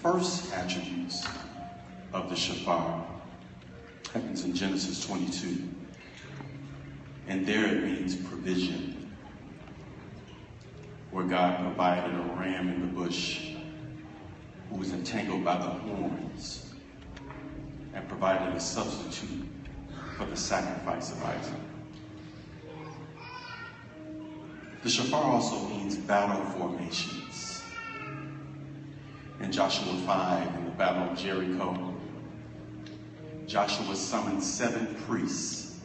first attributes of the shofar happens in Genesis 22. And there it means provision, where God provided a ram in the bush who was entangled by the horns and provided a substitute for the sacrifice of Isaac. The shofar also means battle formations. In Joshua 5, in the Battle of Jericho, Joshua summoned seven priests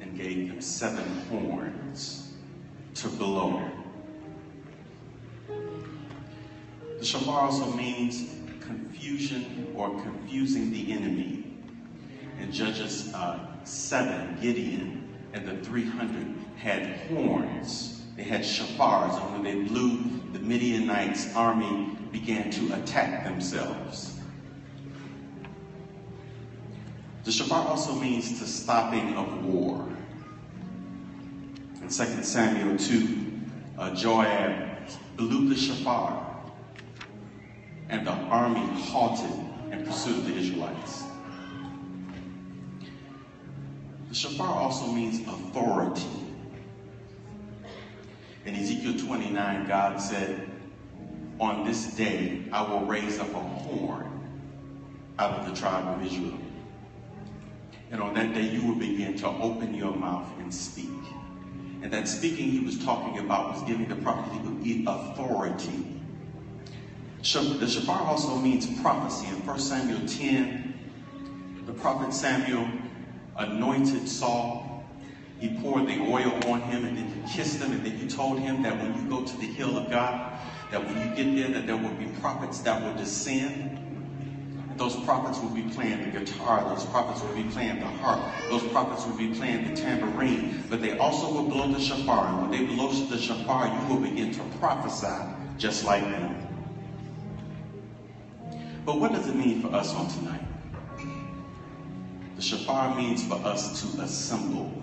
and gave them seven horns to blow. The shofar also means confusion or confusing the enemy. In Judges uh, 7, Gideon and the 300 had horns. They had shofars, and when they blew, the Midianites' army began to attack themselves. The shofar also means the stopping of war. In 2 Samuel 2, uh, Joab blew the shofar, and the army halted pursuit of the Israelites. The shofar also means authority. In Ezekiel 29, God said, On this day I will raise up a horn out of the tribe of Israel. And on that day you will begin to open your mouth and speak. And that speaking he was talking about was giving the prophet authority. The shofar also means prophecy. In 1 Samuel 10, the prophet Samuel anointed Saul he poured the oil on him and then he kissed him and then he told him that when you go to the hill of God, that when you get there, that there will be prophets that will descend. Those prophets will be playing the guitar. Those prophets will be playing the harp. Those prophets will be playing the tambourine. But they also will blow the shofar. And when they blow the shofar, you will begin to prophesy just like them. But what does it mean for us on tonight? The shofar means for us to assemble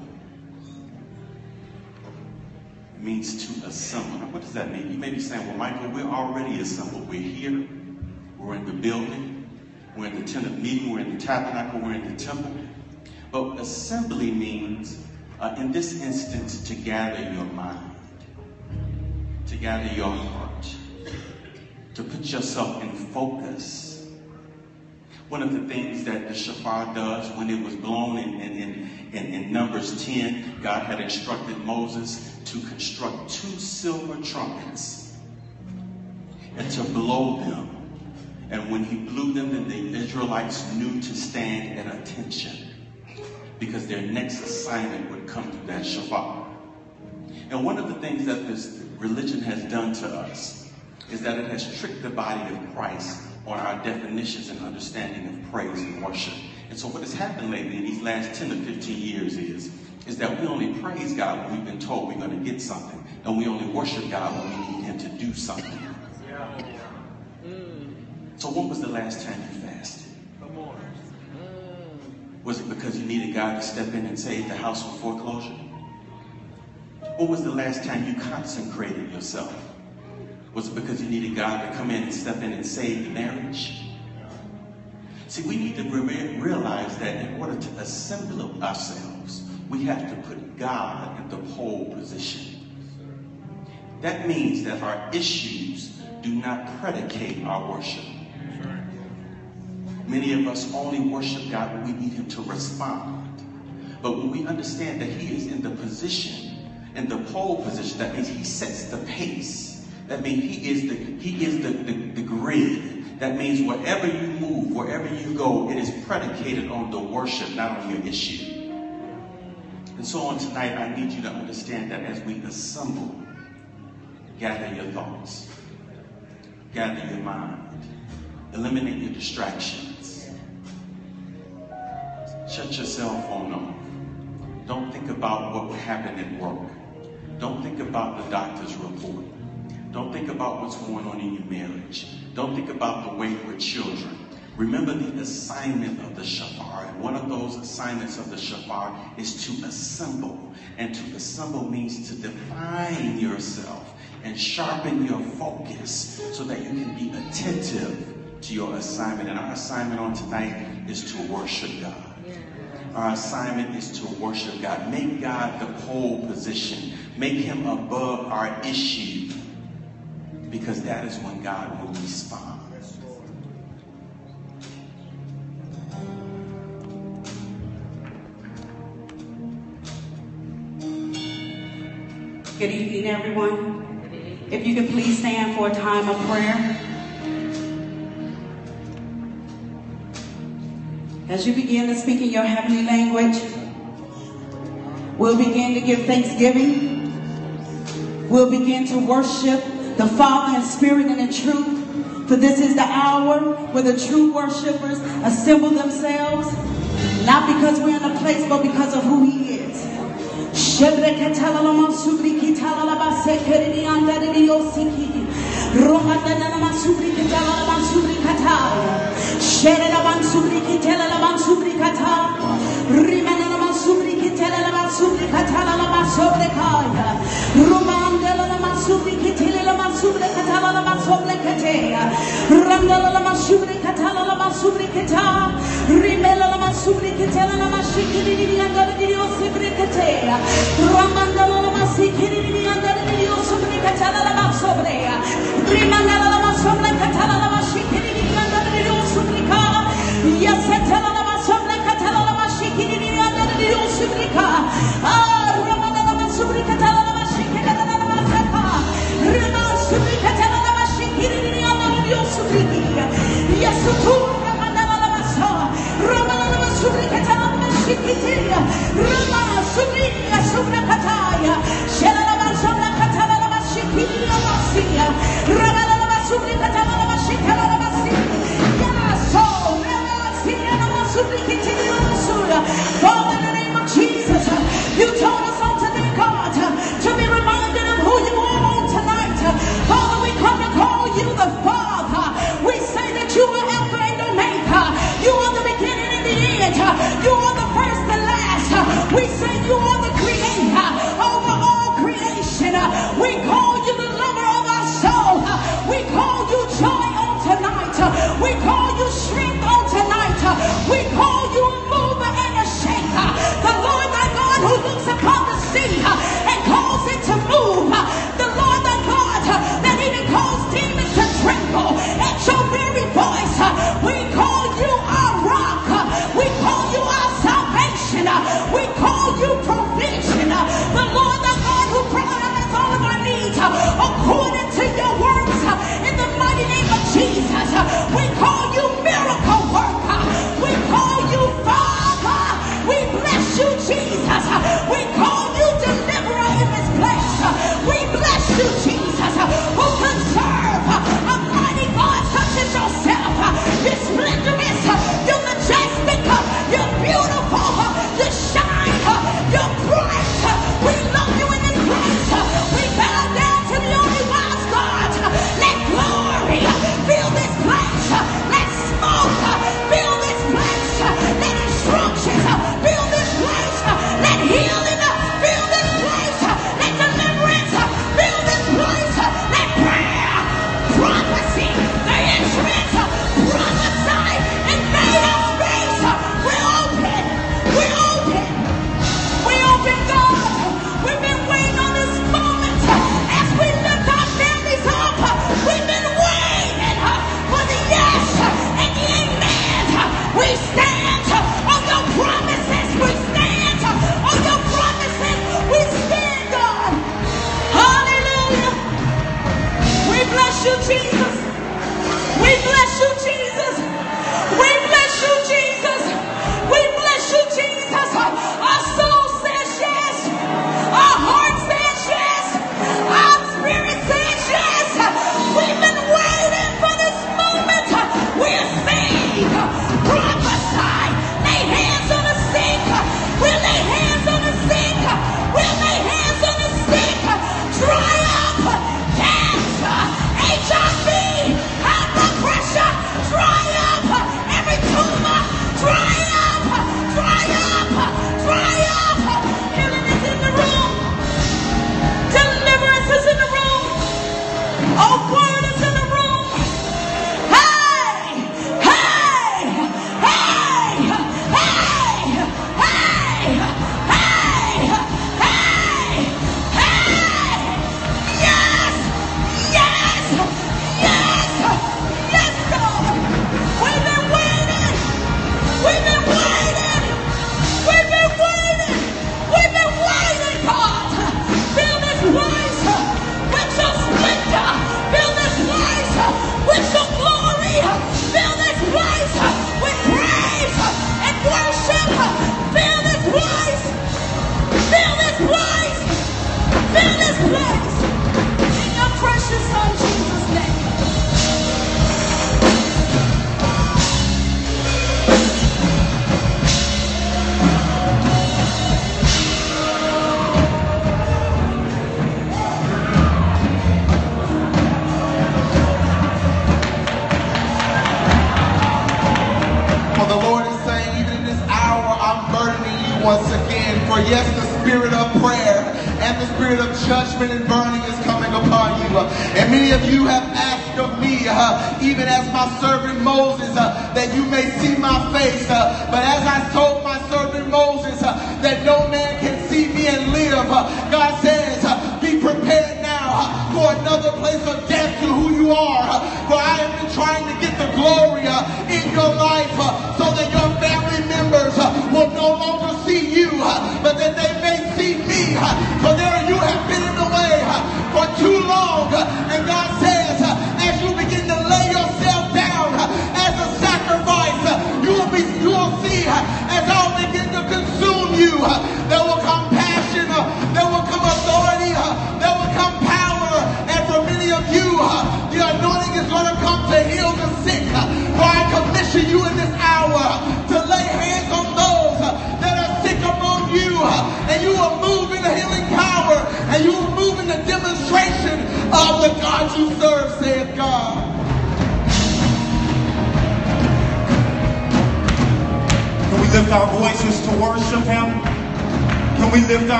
means to assemble. Now, what does that mean? You may be saying, well, Michael, we're already assembled. We're here. We're in the building. We're in the tent of meeting. We're in the tabernacle. We're in the temple. But assembly means, uh, in this instance, to gather your mind, to gather your heart, to put yourself in focus. One of the things that the shofar does when it was blown in, in, in, in Numbers 10, God had instructed Moses to construct two silver trumpets and to blow them. And when he blew them, then the Israelites knew to stand at attention because their next assignment would come through that shofar. And one of the things that this religion has done to us is that it has tricked the body of Christ on our definitions and understanding of praise and worship. And so what has happened lately in these last 10 to 15 years is is that we only praise God when we've been told we're going to get something. And we only worship God when we need him to do something. Mm. So when was the last time you fasted? Mm. Was it because you needed God to step in and save the house from foreclosure? When was the last time you consecrated yourself? Was it because you needed God to come in and step in and save the marriage? See, we need to realize that in order to assemble ourselves, we have to put God in the pole position. That means that our issues do not predicate our worship. Many of us only worship God when we need him to respond. But when we understand that he is in the position, in the pole position, that means he sets the pace. That means he is the, he is the, the, the grid. That means wherever you move, wherever you go, it is predicated on the worship, not on your issue. And so on tonight, I need you to understand that as we assemble, gather your thoughts, gather your mind, eliminate your distractions, shut your cell phone off. Don't think about what happened at work. Don't think about the doctor's report. Don't think about what's going on in your marriage. Don't think about the wayward children. Remember the assignment of the shofar. And one of those assignments of the shofar is to assemble. And to assemble means to define yourself and sharpen your focus so that you can be attentive to your assignment. And our assignment on tonight is to worship God. Our assignment is to worship God. Make God the pole position. Make him above our issue. Because that is when God will respond. Good evening, everyone. If you could please stand for a time of prayer. As you begin to speak in your heavenly language, we'll begin to give thanksgiving. We'll begin to worship the Father in spirit and in truth. For this is the hour where the true worshipers assemble themselves, not because we're in a place, but because of who He is. La mansubri mansubri katala la masobre katea. Randala la mansubri katala la mansubri kata. Rimela la mansubri kitala la mashikiri di andare di osibri katea. Ramandala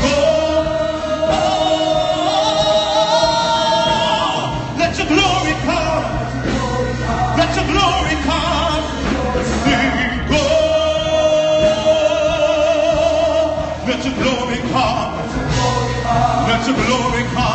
Oh, let your glory come. Let your glory come.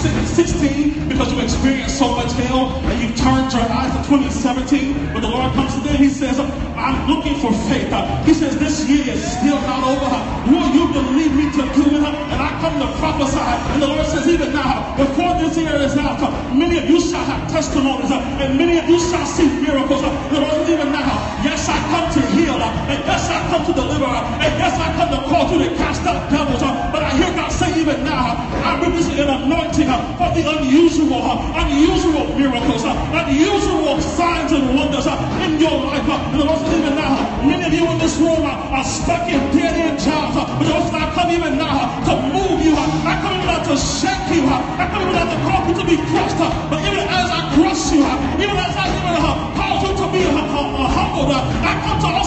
16 because you experienced so much hell and you've turned your eyes to 2017. But the Lord comes today, He says, I'm looking for faith. He says, This year is still not over. Will you believe me to do it? And I come to prophesy. And the Lord says, Even now, before this year is out, many of you shall have testimonies and many of you shall see unusual, unusual miracles, unusual signs and wonders in your life. And the Lord says, even now, many of you in this room are stuck in dead end jobs. But the Lord says, I come even now to move you. I come even now to shake you. I come even now to cause you to be crushed. But even as I crush you, even as I even cause you to be uh, humbled, I come to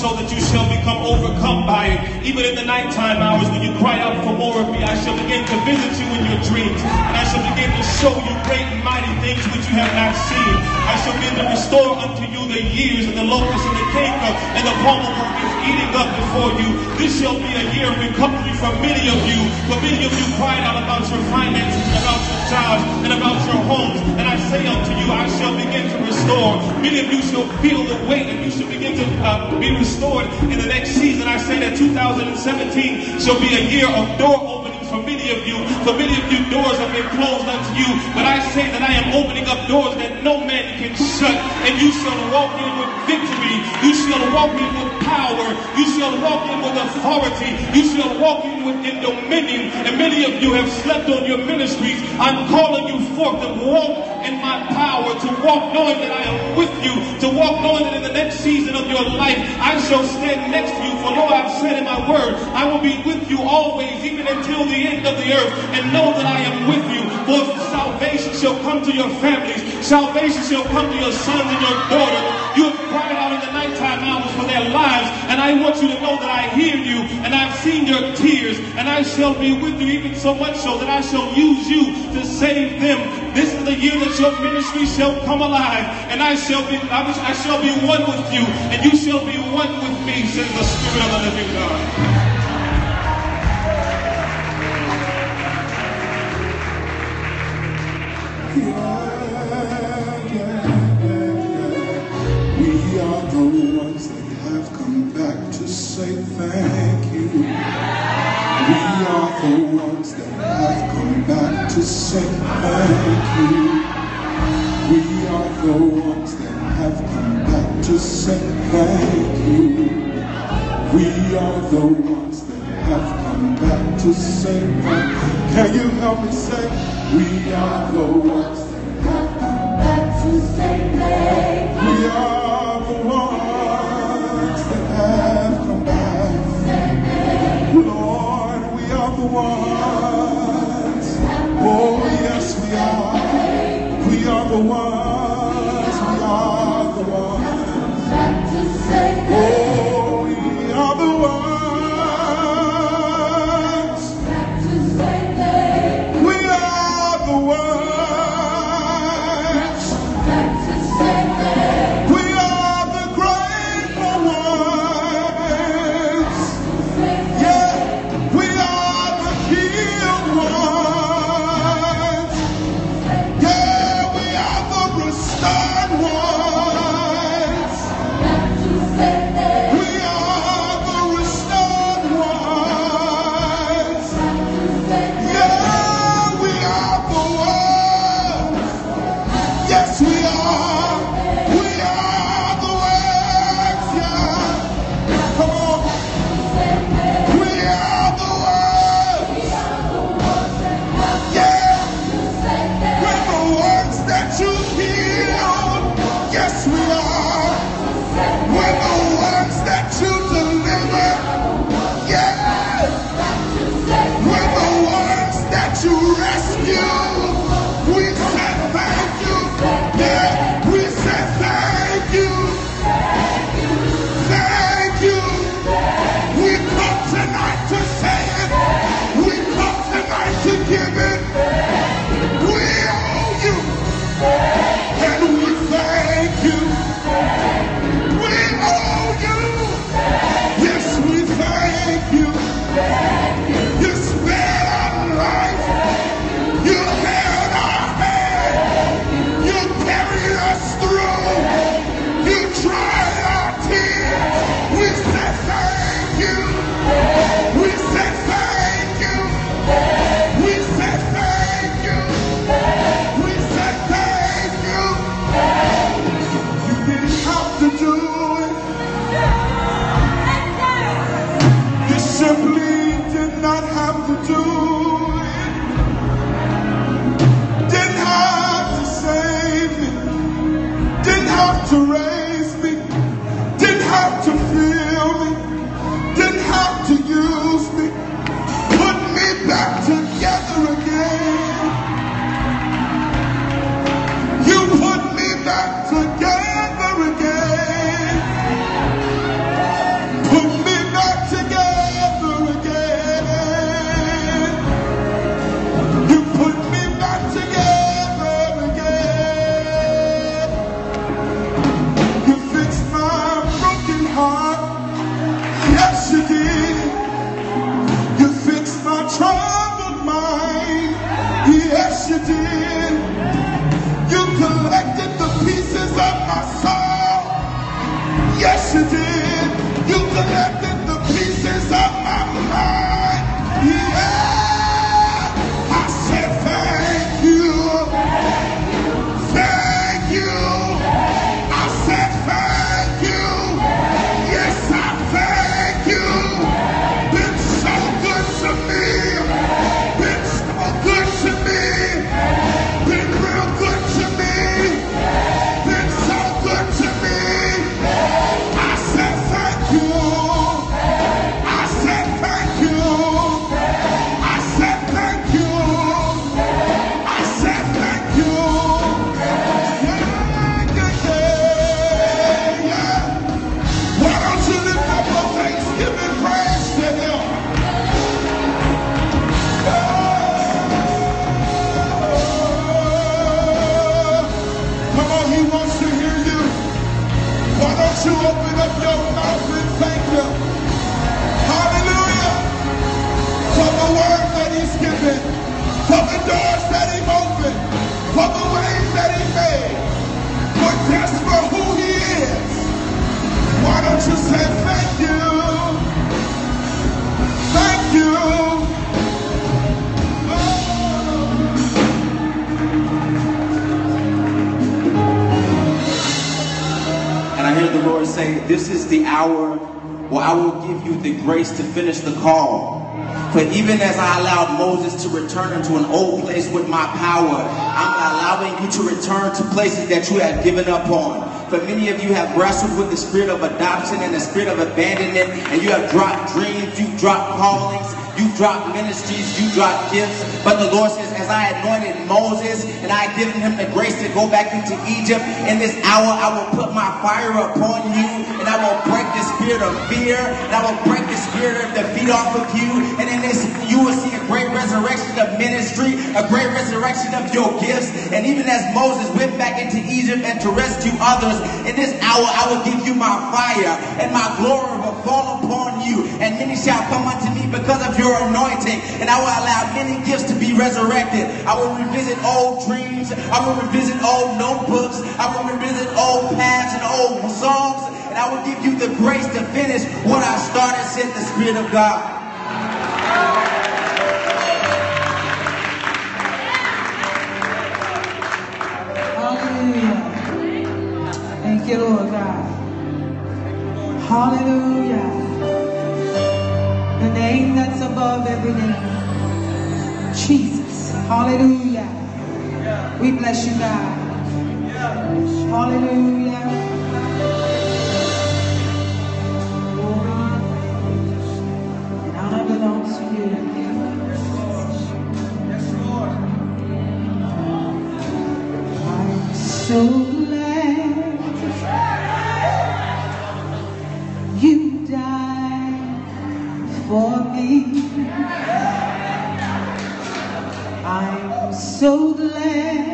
so that you shall become overcome by it. Even in the nighttime hours when you cry out for more of me, I shall begin to visit you in your dreams, and I shall begin to show you great and mighty things which you have not seen. I shall begin to restore unto you the years and the locust and the canker and the palmer worm is eating up before you. This shall be a year of recovery for many of you. For many of you cried out about your finances about your jobs and about your homes. And I say unto you, I shall begin to restore. Many of you shall feel the weight and you shall begin to uh, be restored in the next season. I say that 2017 shall be a year of door openings for many of you. For many of you, doors have been closed unto you. But I say that I am opening up doors that no man can shut. And you shall walk in with victory. You shall walk in with power. You shall walk in with authority. You shall walk in with in dominion. And many of you have slept on your ministries. I'm calling you forth to walk in my power, to walk knowing that I am with you, to walk knowing that in the next season of your life, I shall stand next to you. For Lord, I've said in my word, I will be with you always, even until the end of the earth. And know that I am with you. For salvation shall come to your families. Salvation shall come to your sons and your daughters. You have cried out in the nighttime hours for their lives. And I want you to know that I hear you and I've seen your tears. And I shall be with you even so much so that I shall use you to save them. This is the year that your ministry shall come alive. And I shall be I, shall be one with you. And you shall be one with me, says the Spirit of the living God. We say thank you. We are the ones that have come back to say thank you. We are the ones that have come back to say thank you. We are the ones that have come back to say thank you. Can you help me say, we are the ones that have come back to say thank you. we are the ones the ones. Oh, yes, we are. We are the ones. We are the ones. Oh, grace to finish the call. For even as I allowed Moses to return into an old place with my power, I'm allowing you to return to places that you have given up on. For many of you have wrestled with the spirit of adoption and the spirit of abandonment, and you have dropped dreams, you've dropped callings, you've dropped ministries, you've dropped gifts. But the Lord says, as I anointed Moses and I had given him the grace to go back into Egypt, in this hour I will put my fire upon you, and I will break the spirit of fear, and I will break the spirit of defeat off of you. And in this, you will see a great resurrection of ministry, a great resurrection of your gifts. And even as Moses went back into Egypt and to rescue others, in this hour I will give you my fire, and my glory will fall upon you, and many shall come unto me because of your anointing, and I will allow many gifts to be resurrected. I will revisit old dreams, I will revisit old notebooks, I will revisit old paths and old songs, and I will give you the grace to finish what I started, said the Spirit of God. Hallelujah. Thank you, Lord God. Hallelujah. The name that's above every name. Jesus. Hallelujah. We bless you, God. Hallelujah. So glad you died for me. I'm so glad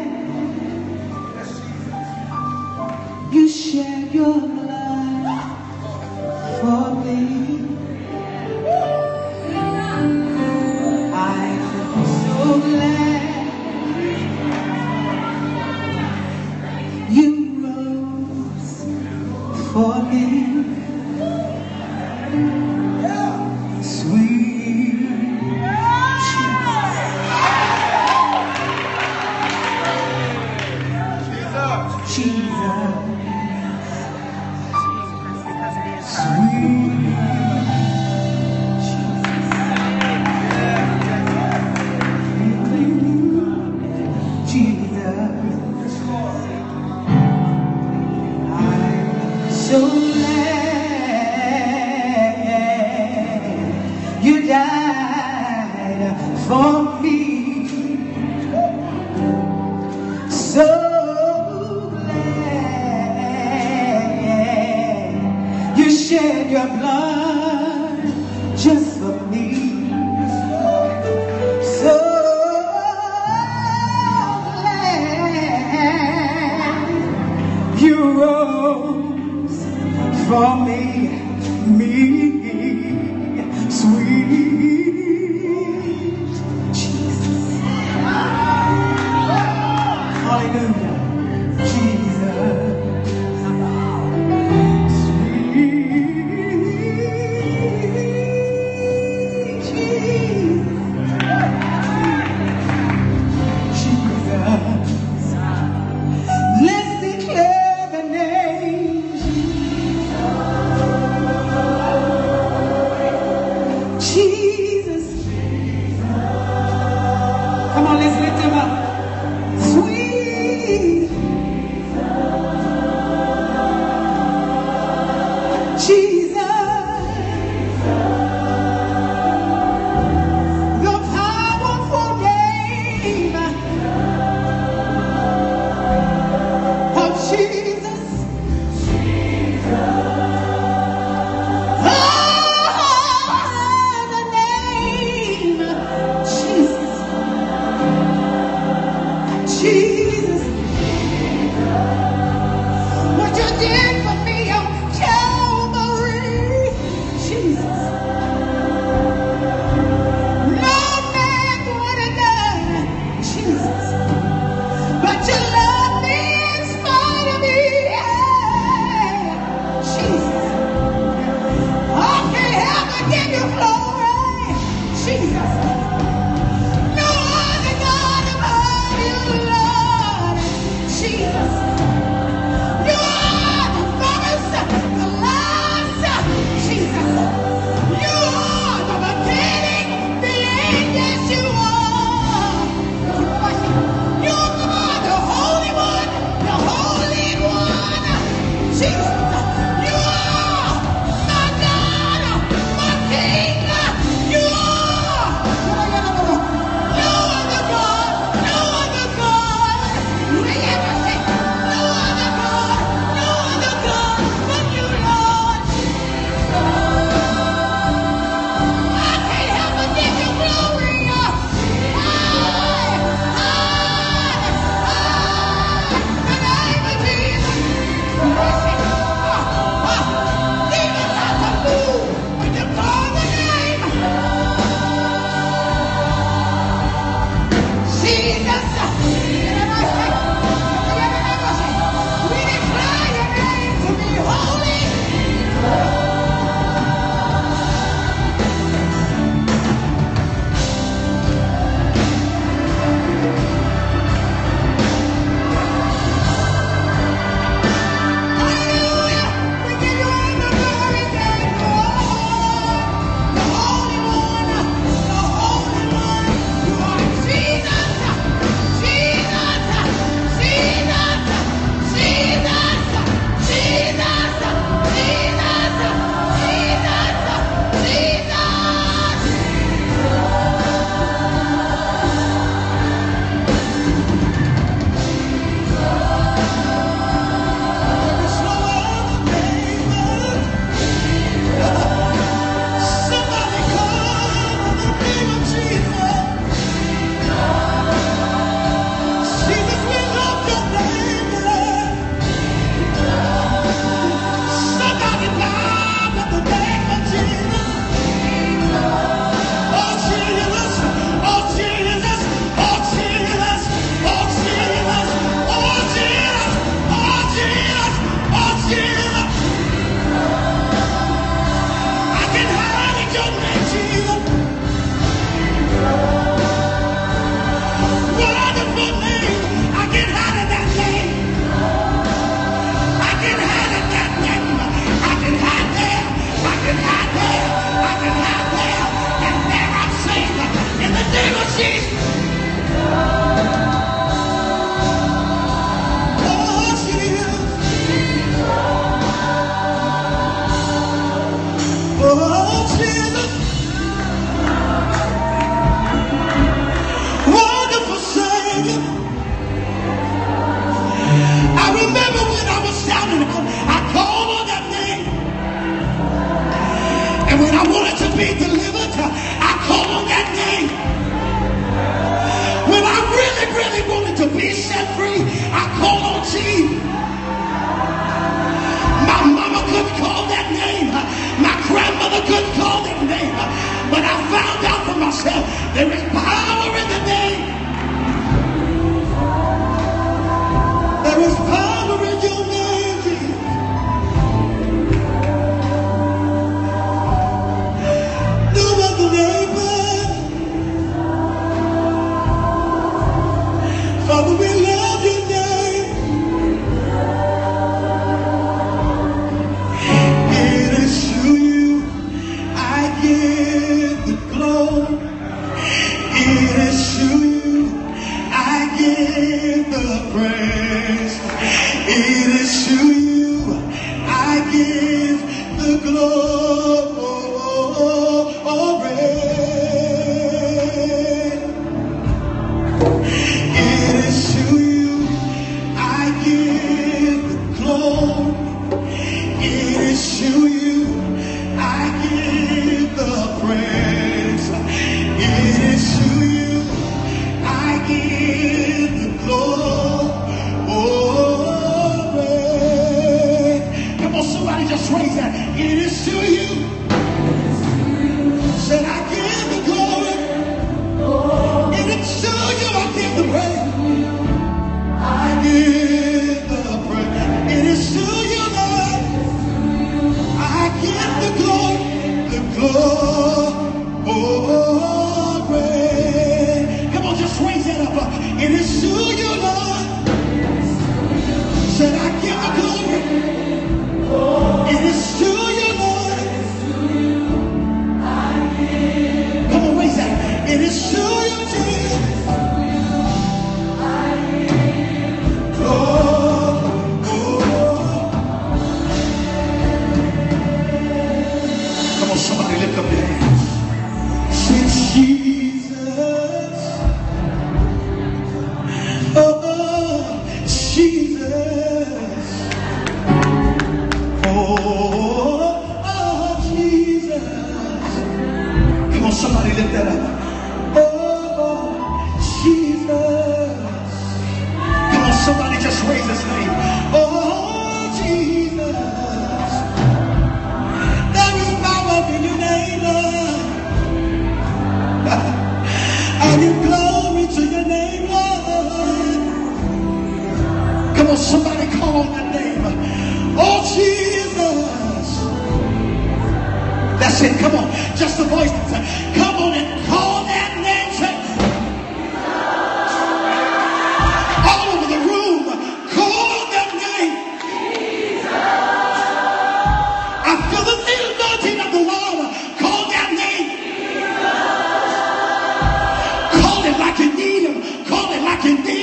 Call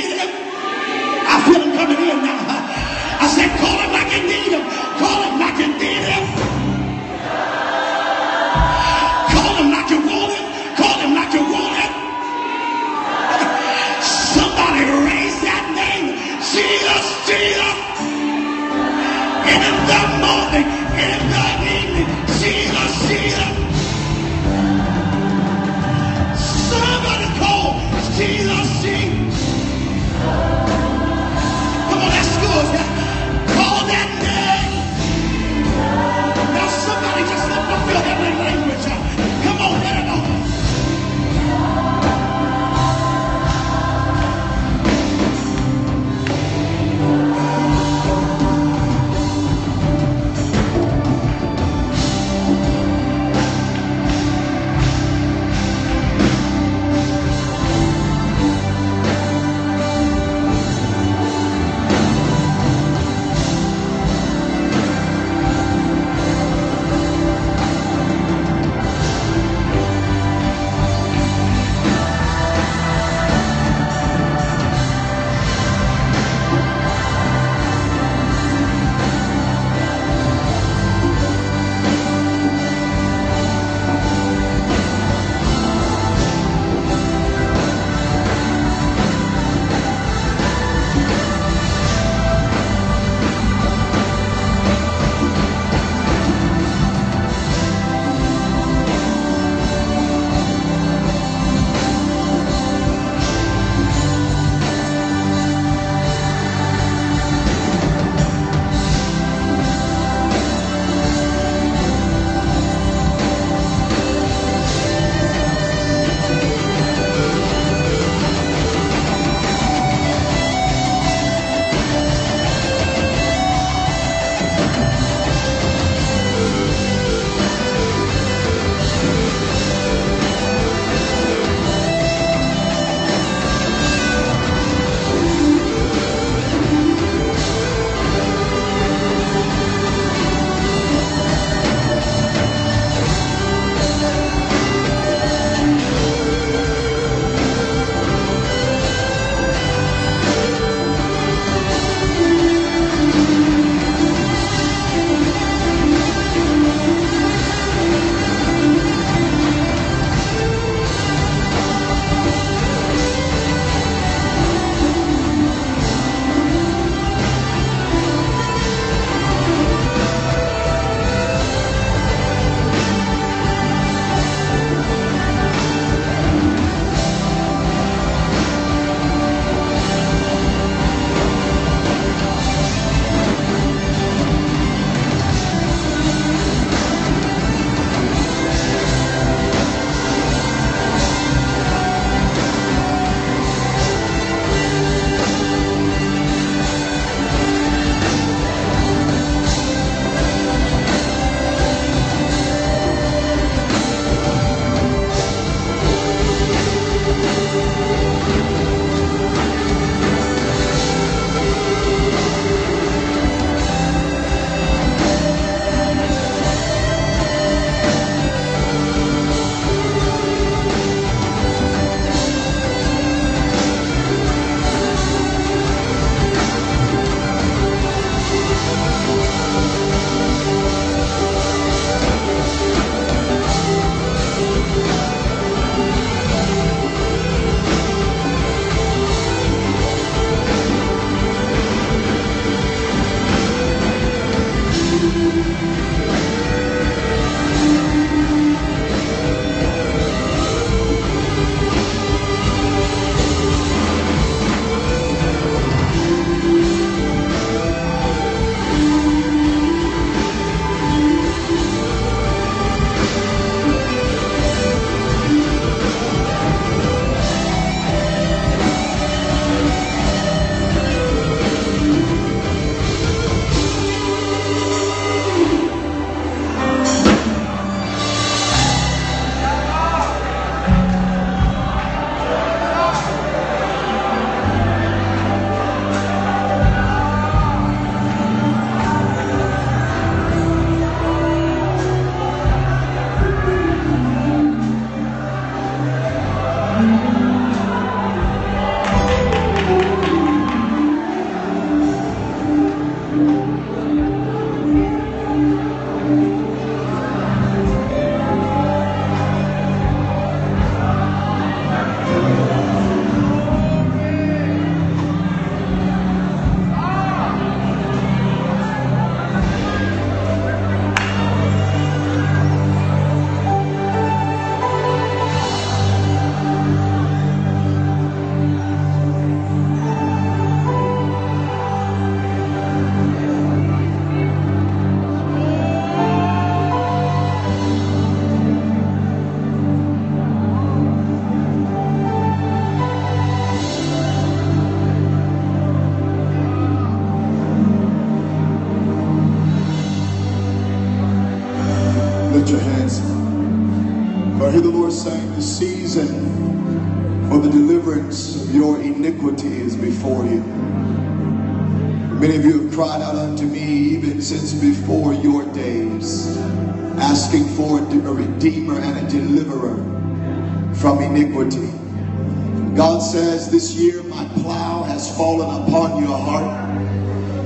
This year my plow has fallen upon your heart,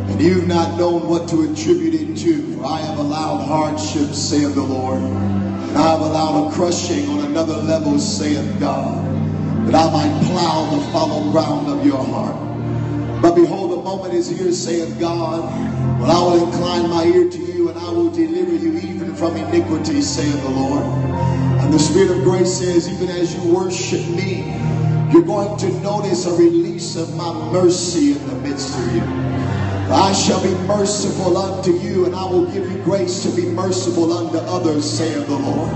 and you've not known what to attribute it to. For I have allowed hardships, saith the Lord, and I have allowed a crushing on another level, saith God, that I might plow the fallow ground of your heart. But behold, the moment is here, saith God, when I will incline my ear to you, and I will deliver you even from iniquity, saith the Lord. And the Spirit of grace says, even as you worship me, you're going to notice a release of my mercy in the midst of you. I shall be merciful unto you, and I will give you grace to be merciful unto others, saith the Lord.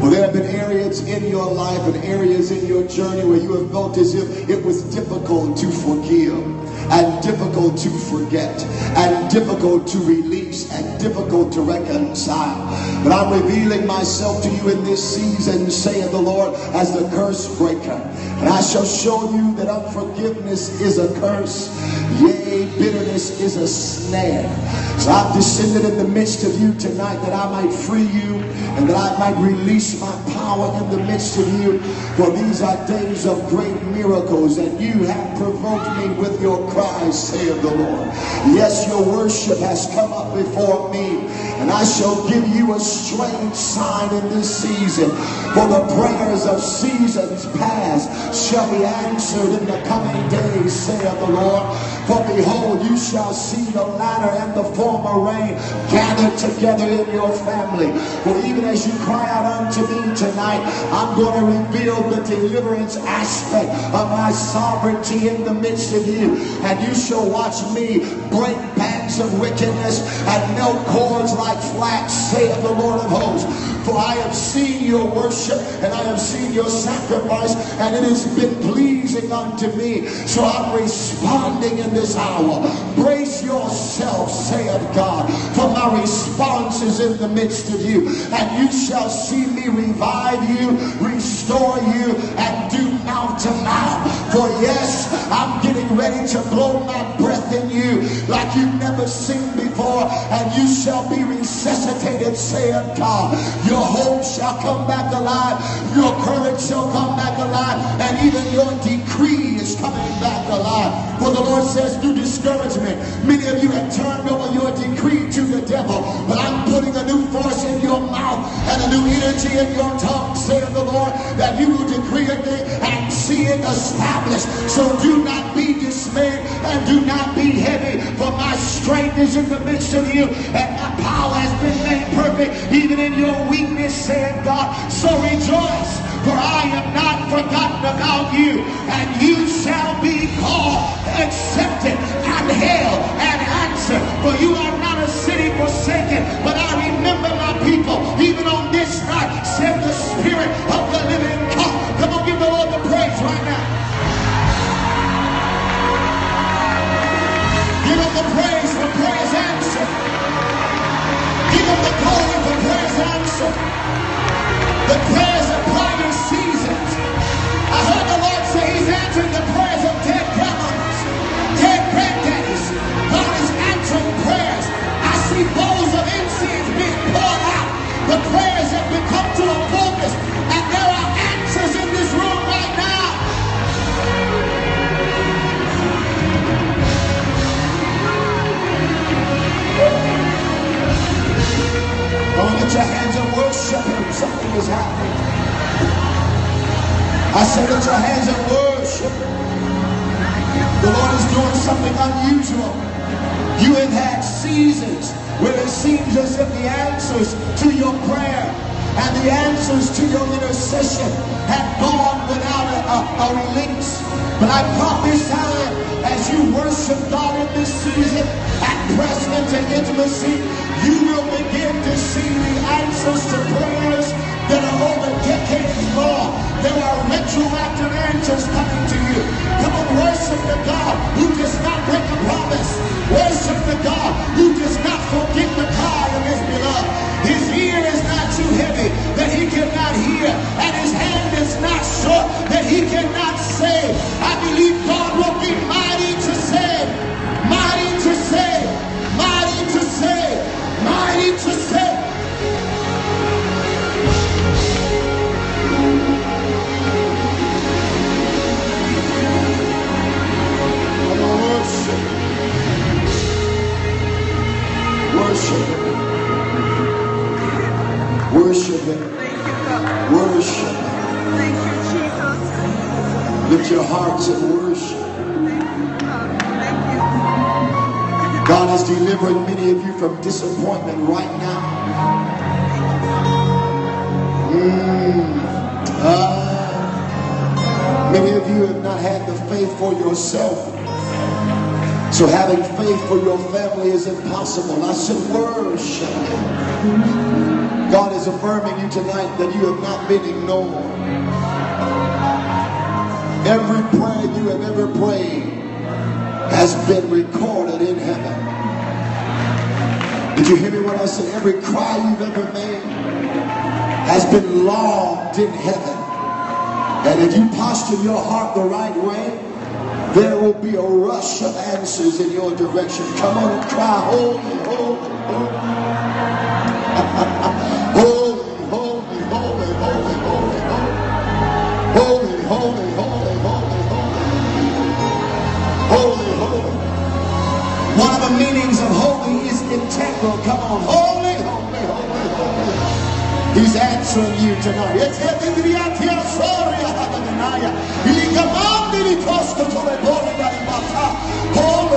For there have been areas in your life and areas in your journey where you have felt as if it was difficult to forgive and difficult to forget and difficult to release and difficult to reconcile. But I'm revealing myself to you in this season, saith the Lord, as the curse breaker. And I shall show you that unforgiveness is a curse. Yea, bitterness is a snare. So I've descended in the midst of you tonight that I might free you and that I might release my power in the midst of you. For these are days of great miracles, and you have provoked me with your cries, saith the Lord. Yes, your worship has come up before me, and I shall give you a strange sign in this season. For the prayers of seasons past shall be answered in the coming days, saith the Lord. For behold, you shall see the latter and the former rain gathered together in your family. For even as you cry out unto me tonight, I'm going to reveal the deliverance aspect of my sovereignty in the midst of you. And you shall watch me break bands of wickedness and melt cords like flax, saith the Lord of hosts. For I have seen your worship and I have seen your sacrifice, and it has been pleasing unto me. So I'm responding in this hour. Brace yourself, saith God, for my response is in the midst of you. And you shall see me revive you, restore you, and do mouth to mouth. For yes, I'm getting ready to blow my breath in you like you've never seen before, and you shall be resuscitated, saith God. Your hope shall come back alive, your courage shall come back alive, and even your decree is coming back alive. For the Lord says, through discouragement, many of you have turned over your decree to the devil, but I'm putting a new force in your mouth and a new energy in your tongue, saith the Lord, that you will decree a thing and see it established. So do not be dismayed and do not be heavy, for my strength is in the midst of you, and my power has been made perfect even in your weakness, saying, God, so rejoice, for I am not forgotten about you, and you shall be called, accepted, and held, and answered. For you are not a city forsaken, but I remember my people, even on this night, said the Spirit of the living Give the praise for prayers answered. Give him the glory for prayers answered. The prayers of prior seasons. I heard the Lord say he's answering the prayers of dead grandmothers, dead granddaddies. God is answering prayers. I see bowls of incense being poured out. The prayers have become to a focus, Your hands and worship Him. Something is happening. I said, lift your hands and worship. The Lord is doing something unusual. You have had seasons where it seems as if the answers to your prayer and the answers to your intercession have gone without a, a, a release. But I prophesy as you worship God in this season and press into intimacy, you will begin to see the answers to prayers that are over decades long. There are retroactive answers coming to you. Come on, worship the God who does not break a promise. Worship the God who does not forget the cry of his beloved. His heavy that he cannot hear, and his hand is not short that he cannot save. I believe Worship Him. Worship Him. Thank you, Jesus. Lift your hearts and worship. Thank you. God is delivering many of you from disappointment right now. Mm. Ah. many of you have not had the faith for yourself. So having faith for your family is impossible. I said worship. God is affirming you tonight that you have not been ignored. Every prayer you have ever prayed has been recorded in heaven. Did you hear me when I said every cry you've ever made has been logged in heaven? And if you posture your heart the right way, there will be a rush of answers in your direction. Come on and cry, holy, holy, holy. on you tonight. Holy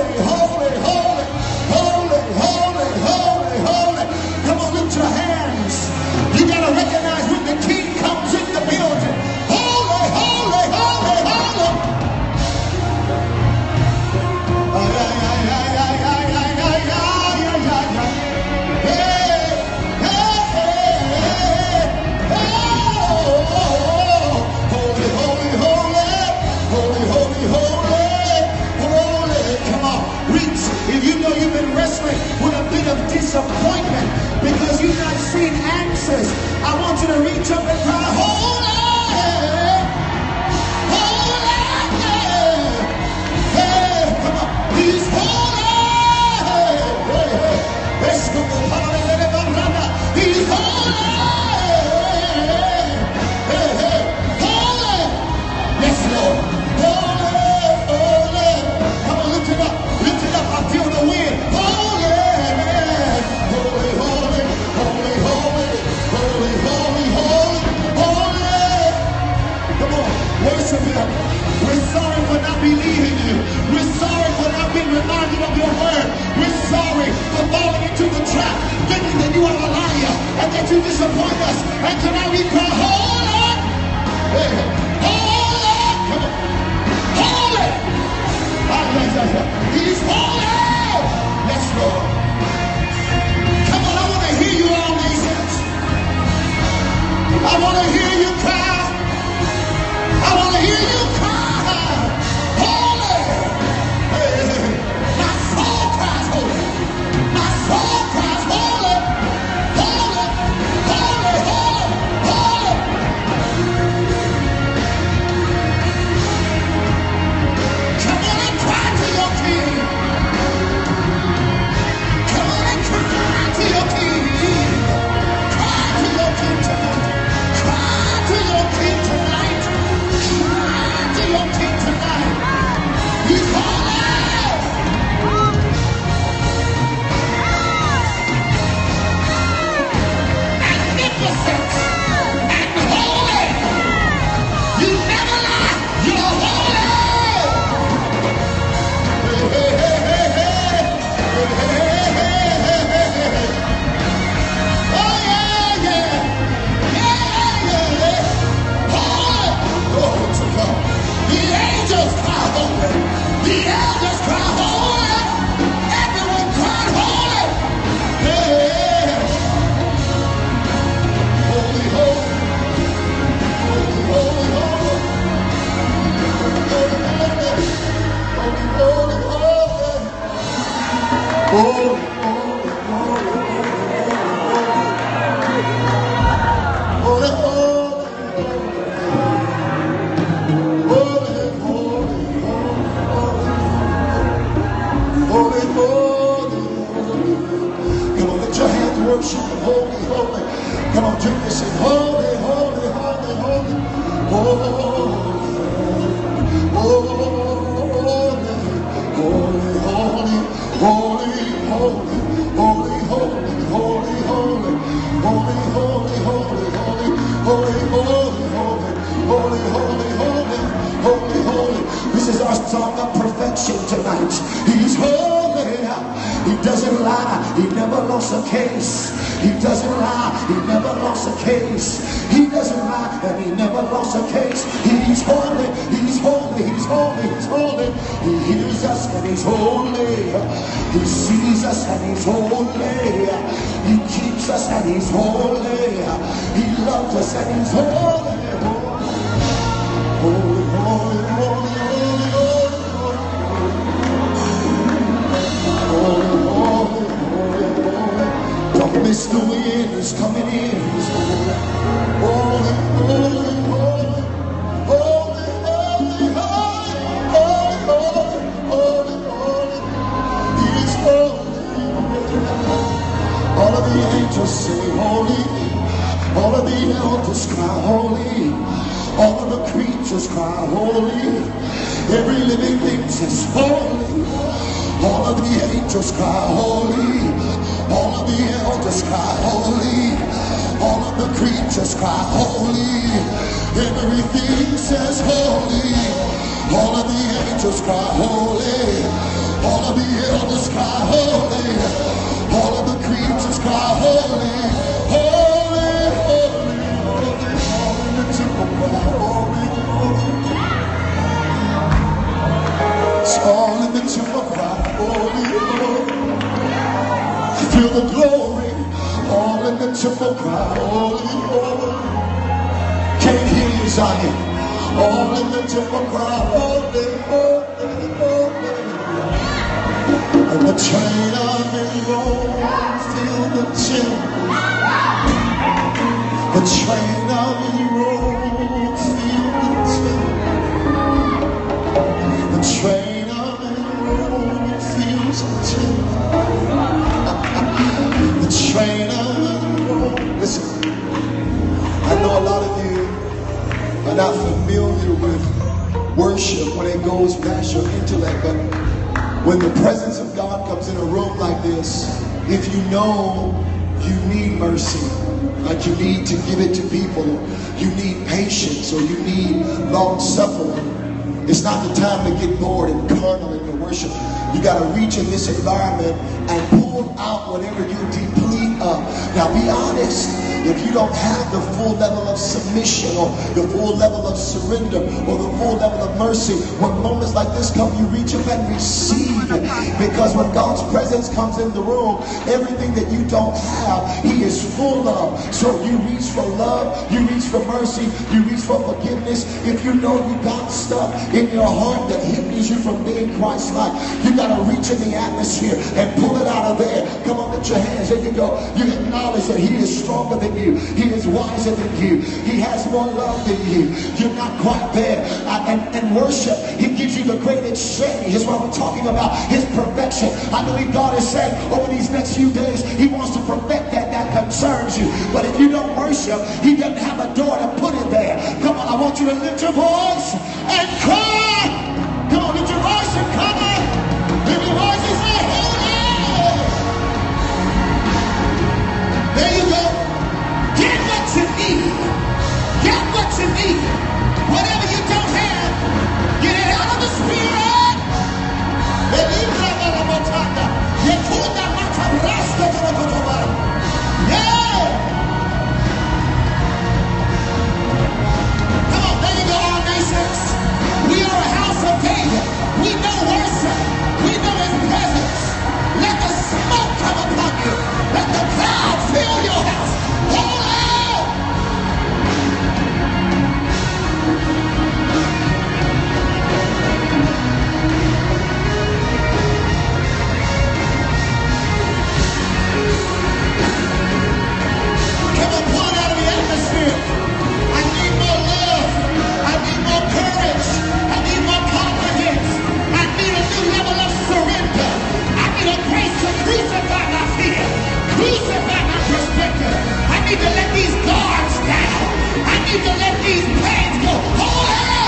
trap, thinking that you are a liar and that you disappoint us. And tonight, Everything says holy. All of the angels cry holy. All of the elders cry holy. All of the creatures cry holy. Holy, holy, holy. All in the temple cry holy, holy. It's all in the temple cry holy, holy. Feel the glory. All in the temple cry holy, holy. You, Zion. All in the temple cry holy, holy, holy. And the train of his robe fill the temple. The train of his robe fill the temple. The train of robe fills the temple. The train of robe. Listen, I know a lot of you not familiar with worship when it goes past your intellect, but when the presence of God comes in a room like this, if you know you need mercy, like you need to give it to people, you need patience, or you need long suffering, it's not the time to get bored and carnal in your worship. You got to reach in this environment and pull out whatever you deplete of. Now be honest. If you don't have the full level of submission or the full level of surrender or the full level of mercy, when moments like this come, you reach up and receive it. Because when God's presence comes in the room, everything that you don't have, He is full of. So you reach for love, you reach for mercy, you reach for forgiveness. If you know you got stuff in your heart that hinders you from being Christ-like, you got to reach in the atmosphere and pull it out of there. Come on, lift your hands. There you go. You acknowledge that He is stronger than you. He is wiser than you. He has more love than you. You're not quite there. And, and worship, He gives you the great exchange. That's what we're talking about. His perfection. I believe God is saying over these next few days, He wants to perfect that that concerns you. But if you don't worship, He doesn't have a door to put it there. Come on, I want you to lift your voice and cry. Whatever you don't have, need to let these guards down. I need to let these plans go. Oh, Hold it!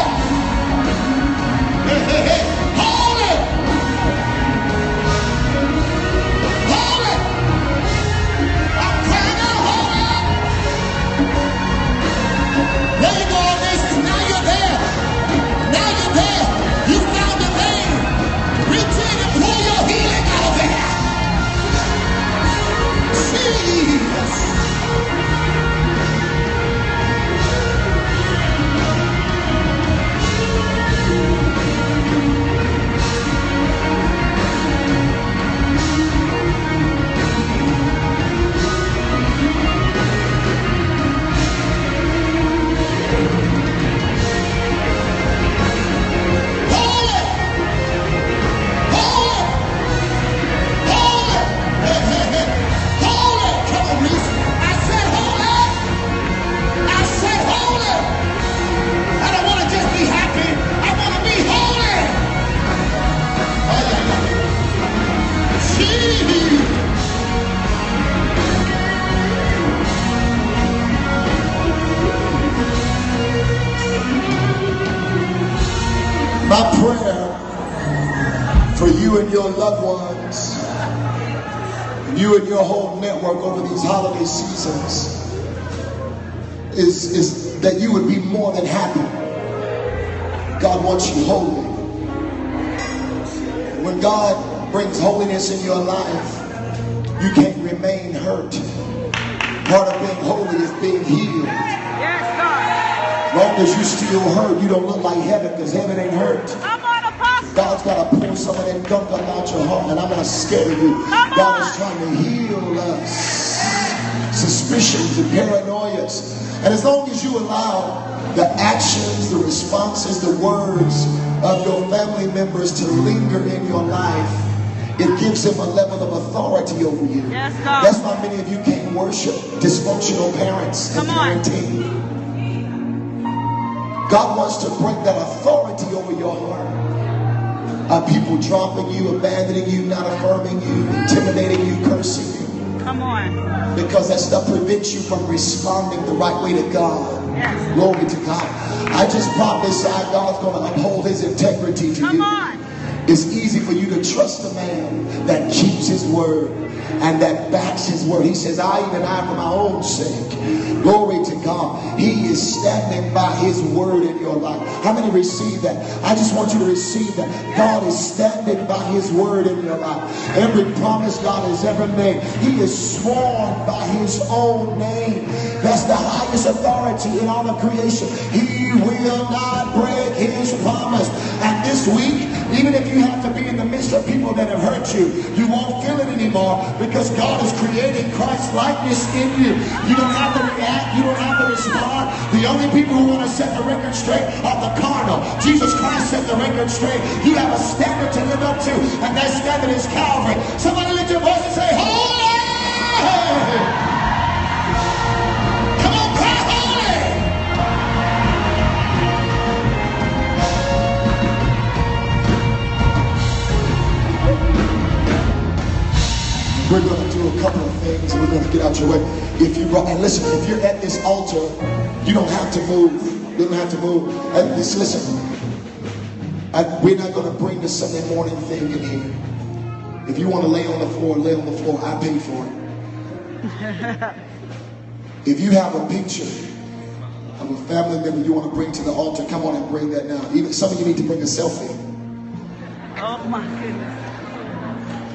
Scared of you. God is trying to heal uh, us. Suspicions and paranoias. And as long as you allow the actions, the responses, the words of your family members to linger in your life, it gives them a level of authority over you. Yes, God. That's why many of you can't worship dysfunctional parents and Come on. God wants to break that authority over your heart. People dropping you, abandoning you, not affirming you, intimidating you, cursing you. Come on. Because that stuff prevents you from responding the right way to God. Yes. Glory to God. I just prophesy God's going to uphold his integrity to you. Come you. on. It's easy for you to trust a man that keeps his word and that backs his word. He says, I even I for my own sake. Glory to God. He is standing by his word in your life. How many receive that? I just want you to receive that. God is standing by his word in your life. Every promise God has ever made, he is sworn by his own name. That's the highest authority in all of creation. He will not break his promise. And this week, even if you have to be in the midst of people that have hurt you, you won't feel it anymore because God is creating Christ likeness in you. You don't have to react. You don't have to respond. The only people who want to set the record straight are the carnal. Jesus Christ set the record straight. You have a standard to live up to, and that standard is Calvary. Somebody lift your voice and say, Holy! We're going to do a couple of things and we're going to get out your way. If you and listen, if you're at this altar, you don't have to move. You don't have to move. And this, listen. I, we're not going to bring the Sunday morning thing in here. If you want to lay on the floor, lay on the floor. I pay for it. If you have a picture of a family member you want to bring to the altar, come on and bring that now. Even some of you need to bring a selfie. Oh my goodness.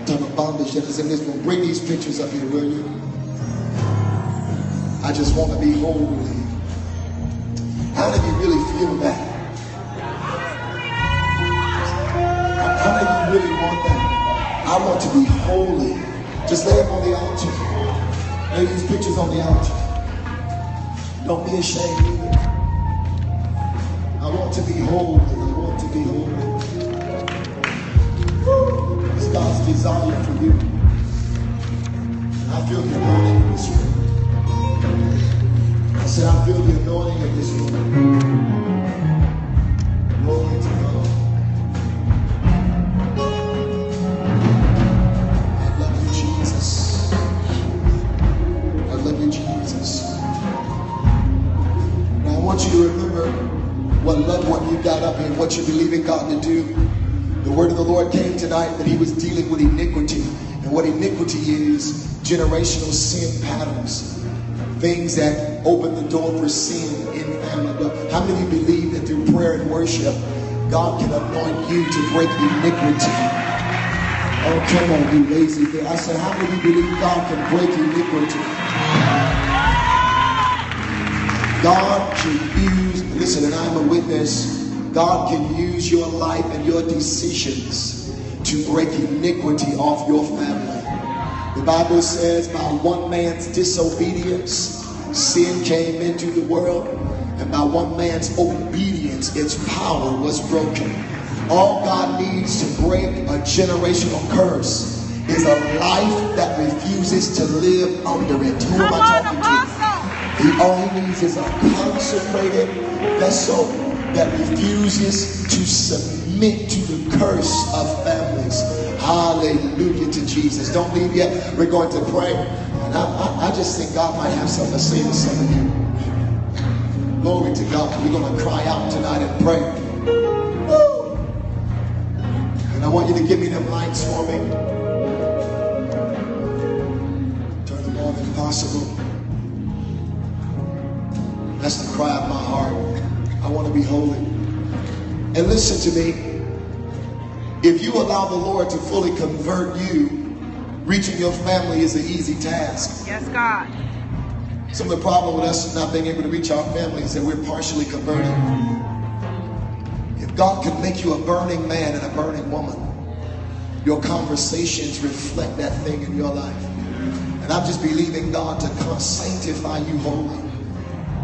Is in this room. Bring these pictures up here, will you? I just want to be holy. How of you really feel that? How of you really want that? I want to be holy. Just lay them on the altar. Lay these pictures on the altar. Don't be ashamed. I want to be holy. I want to be holy. God's desire for you. I feel the anointing in this room. I said, I feel the anointing in this room. Glory to God. I love you, Jesus. I love you, Jesus. Now I want you to remember what love what you got up here, what you believe in God to do. The word of the Lord came tonight that he was dealing with iniquity. And what iniquity is, generational sin patterns. Things that open the door for sin in family. But how many of you believe that through prayer and worship, God can anoint you to break iniquity? Oh, come on, you lazy thing. I said, how many believe God can break iniquity? God can use, listen, and I'm a witness, God can use your life and your decisions to break iniquity off your family. The Bible says, by one man's disobedience, sin came into the world, and by one man's obedience, its power was broken. All God needs to break a generational curse is a life that refuses to live under it. Who am I talking to? He all he needs is a consecrated vessel that refuses to submit to the curse of families. Hallelujah to Jesus. Don't leave yet. We're going to pray. And I, I, I just think God might have something to say to some of you. Glory to God. We're going to cry out tonight and pray. Woo! And I want you to give me them lights for me. Turn them on if possible. That's the cry of my heart. I want to be holy. And listen to me. If you allow the Lord to fully convert you, reaching your family is an easy task. Yes, God. Some of the problem with us not being able to reach our family is that we're partially converted. If God could make you a burning man and a burning woman, your conversations reflect that thing in your life. And I'm just believing God to sanctify you wholly.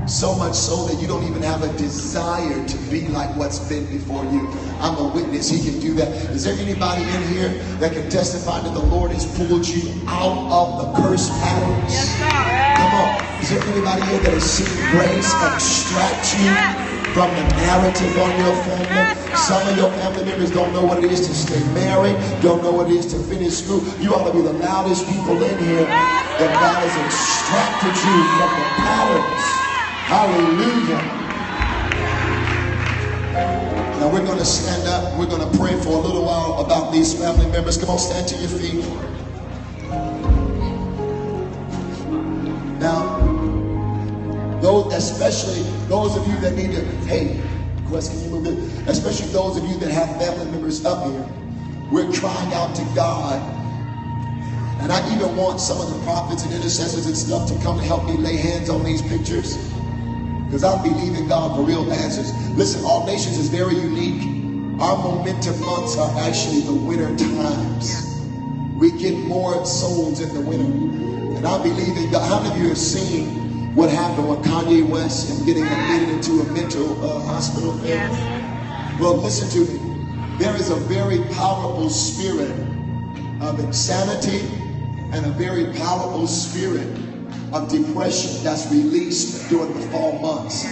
So much so that you don't even have a desire to be like what's been before you. I'm a witness. He can do that. Is there anybody in here that can testify that the Lord has pulled you out of the curse patterns? Yes, God. Come on. Is there anybody here that has seen grace extract you from the narrative on your family? Some of your family members don't know what it is to stay married, don't know what it is to finish school. You ought to be the loudest people in here that God has extracted you from the patterns. Hallelujah. Now we're going to stand up. We're going to pray for a little while about these family members. Come on, stand to your feet. Now, those, especially those of you that need to, hey, Quest, can you move it? Especially those of you that have family members up here, we're crying out to God And I even want some of the prophets and intercessors and stuff to come and help me lay hands on these pictures. Because I believe in God for real answers. Listen, All Nations is very unique. Our momentum months are actually the winter times. We get more souls in the winter. And I believe in God. How many of you have seen what happened with Kanye West and getting admitted into a mental uh, hospital? Yes. Well, listen to me. There is a very powerful spirit of insanity and a very powerful spirit of depression that's released during the fall months.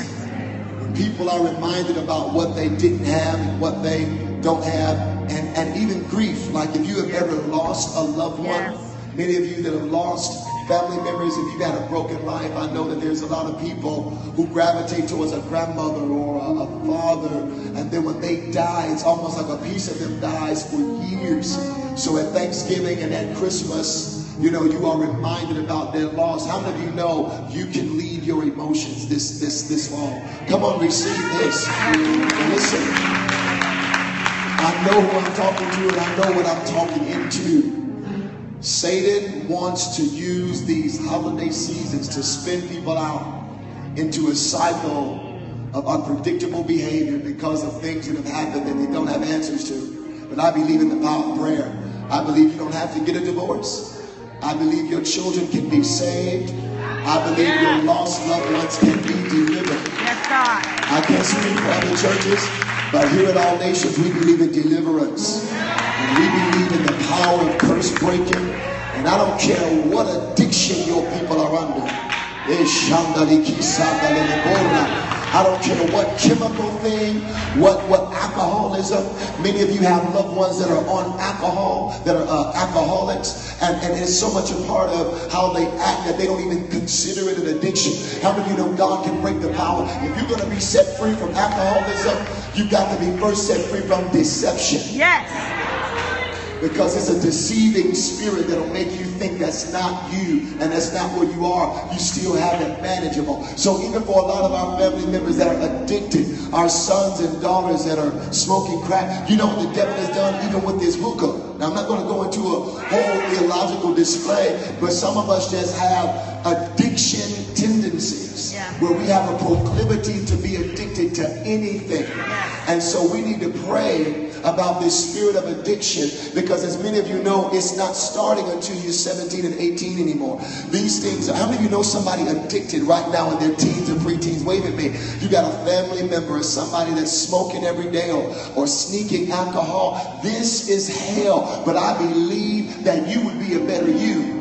When people are reminded about what they didn't have and what they don't have, and, and even grief. Like if you have ever lost a loved one, yes. many of you that have lost family members, if you've had a broken life, I know that there's a lot of people who gravitate towards a grandmother or a, a father, and then when they die, it's almost like a piece of them dies for years. So at Thanksgiving and at Christmas, you know, you are reminded about their loss. How many of you know you can lead your emotions this this this fall? Come on, receive this. Listen, I know who I'm talking to and I know what I'm talking into. Satan wants to use these holiday seasons to spin people out into a cycle of unpredictable behavior because of things that have happened that they don't have answers to. But I believe in the power of prayer. I believe you don't have to get a divorce. I believe your children can be saved. I believe your lost loved ones can be delivered. Yes, God. I can't speak for other churches, but here at All Nations, we believe in deliverance. And we believe in the power of curse breaking. And I don't care what addiction your people are under. Eh, I don't care what chemical thing, what, what alcoholism. Many of you have loved ones that are on alcohol, that are uh, alcoholics, and, and it's so much a part of how they act that they don't even consider it an addiction. How many of you know God can break the power? If you're going to be set free from alcoholism, you've got to be first set free from deception. Yes because it's a deceiving spirit that'll make you think that's not you and that's not where you are. You still have it manageable. So even for a lot of our family members that are addicted, our sons and daughters that are smoking crack, you know what the devil has done even with this hookah. Now I'm not going to go into a whole theological display, but some of us just have addiction tendencies yeah. where we have a proclivity to be addicted to anything. Yeah. And so we need to pray about this spirit of addiction because as many of you know, it's not starting until you're 17 and 18 anymore. These things, how many of you know somebody addicted right now in their teens or preteens? Wave at me. You got a family member or somebody that's smoking every day or, or sneaking alcohol. This is hell. But I believe that you would be a better you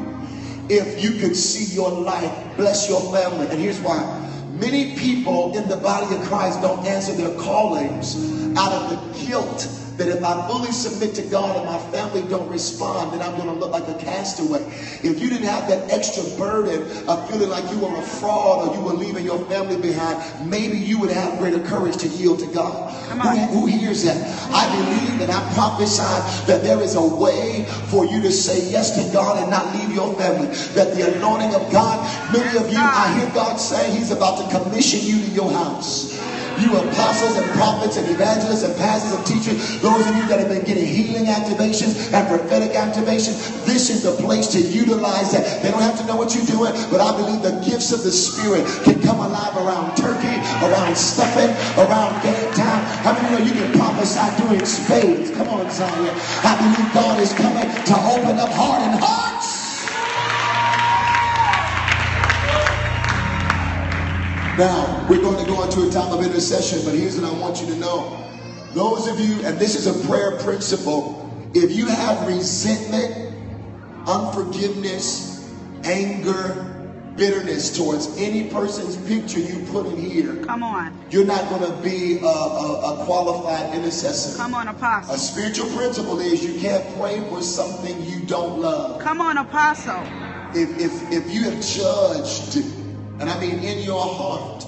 if you could see your life bless your family. And here's why. Many people in the body of Christ don't answer their callings out of the guilt that if I fully submit to God and my family don't respond, then I'm going to look like a castaway. If you didn't have that extra burden of feeling like you were a fraud or you were leaving your family behind, maybe you would have greater courage to yield to God. Who, who hears that? I believe and I prophesy that there is a way for you to say yes to God and not leave your family. That the anointing of God, many of you, I hear God say He's about to commission you to your house you apostles and prophets and evangelists and pastors and teachers, those of you that have been getting healing activations and prophetic activations, this is the place to utilize that. They don't have to know what you're doing, but I believe the gifts of the Spirit can come alive around turkey, around stuffing, around game time. How many know you can prophesy during spades? Come on, Zion. I believe God is coming to open up heart and hearts. Now, we're going to go into a time of intercession, but here's what I want you to know. Those of you, and this is a prayer principle, if you have resentment, unforgiveness, anger, bitterness towards any person's picture you put in here. Come on. You're not going to be a, a, a, qualified intercessor. Come on, apostle. A spiritual principle is you can't pray for something you don't love. Come on, apostle. If, if, if you have judged and I mean in your heart,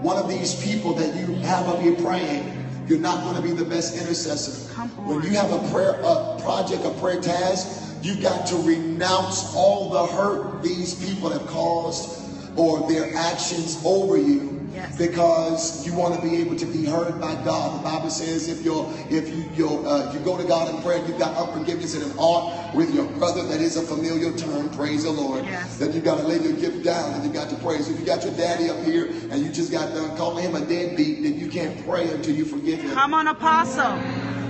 one of these people that you have up here praying, you're not going to be the best intercessor. When you have a prayer a project, a prayer task, you've got to renounce all the hurt these people have caused or their actions over you Yes. because you want to be able to be heard by God. The Bible says if you're if you you uh, you go to God in prayer, you've got unforgiveness in an art with your brother. That is a familiar term. Praise the Lord. Yes. That you got to lay your gift down and you got to pray. So if you got your daddy up here and you just got done calling him a deadbeat, then you can't pray until you forgive him. Come on, Apostle.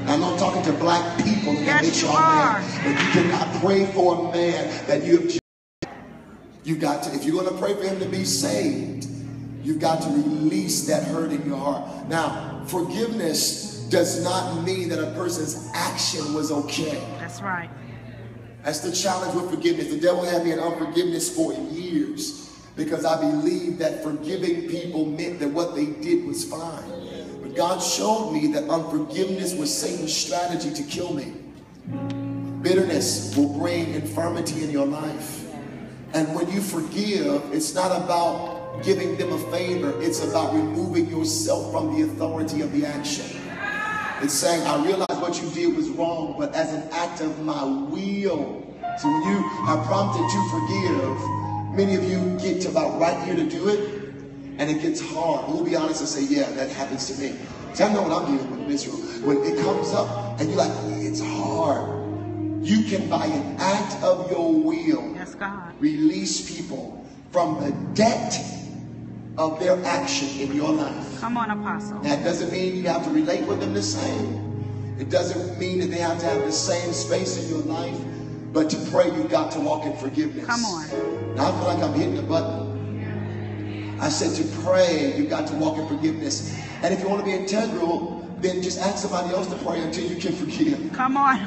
I'm not talking to black people Yes, you are. mad. But you cannot pray for a man that you have. You got to, if you're going to pray for him to be saved, you've got to release that hurt in your heart. Now, forgiveness does not mean that a person's action was okay. That's right. That's the challenge with forgiveness. The devil had me in unforgiveness for years because I believed that forgiving people meant that what they did was fine. But God showed me that unforgiveness was Satan's strategy to kill me. Bitterness will bring infirmity in your life. And when you forgive, it's not about giving them a favor, it's about removing yourself from the authority of the action. It's saying, I realize what you did was wrong, but as an act of my will. So when you are prompted to forgive, many of you get to about right here to do it, and it gets hard. We'll be honest and say, yeah, that happens to me. See, I know what I'm dealing with in Israel. When it comes up and you're like, it's hard. You can, by an act of your will, Yes, God. release people from the debt of their action in your life. Come on, Apostle. That doesn't mean you have to relate with them the same. It doesn't mean that they have to have the same space in your life. But to pray, you've got to walk in forgiveness. Come on. Now I feel like I'm hitting the button. I said to pray, you've got to walk in forgiveness. And if you want to be integral, then just ask somebody else to pray until you can forgive. Come on.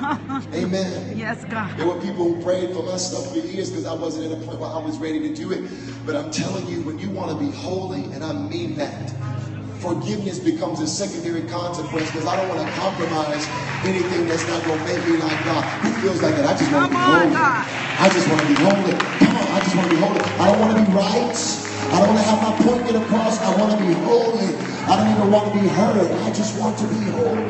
Amen. yes, God. There were people who prayed for my stuff for years because I wasn't at a point where I was ready to do it. But I'm telling you, when you want to be holy, and I mean that, forgiveness becomes a secondary consequence because I don't want to compromise anything that's not going to make me like God. Who feels like that? I just want to be holy. God. I just want to be holy. Come on, I just want to be holy. I don't want to be right. I don't want to have my point get across. I want to be holy. I don't even want to be heard. I just want to be holy.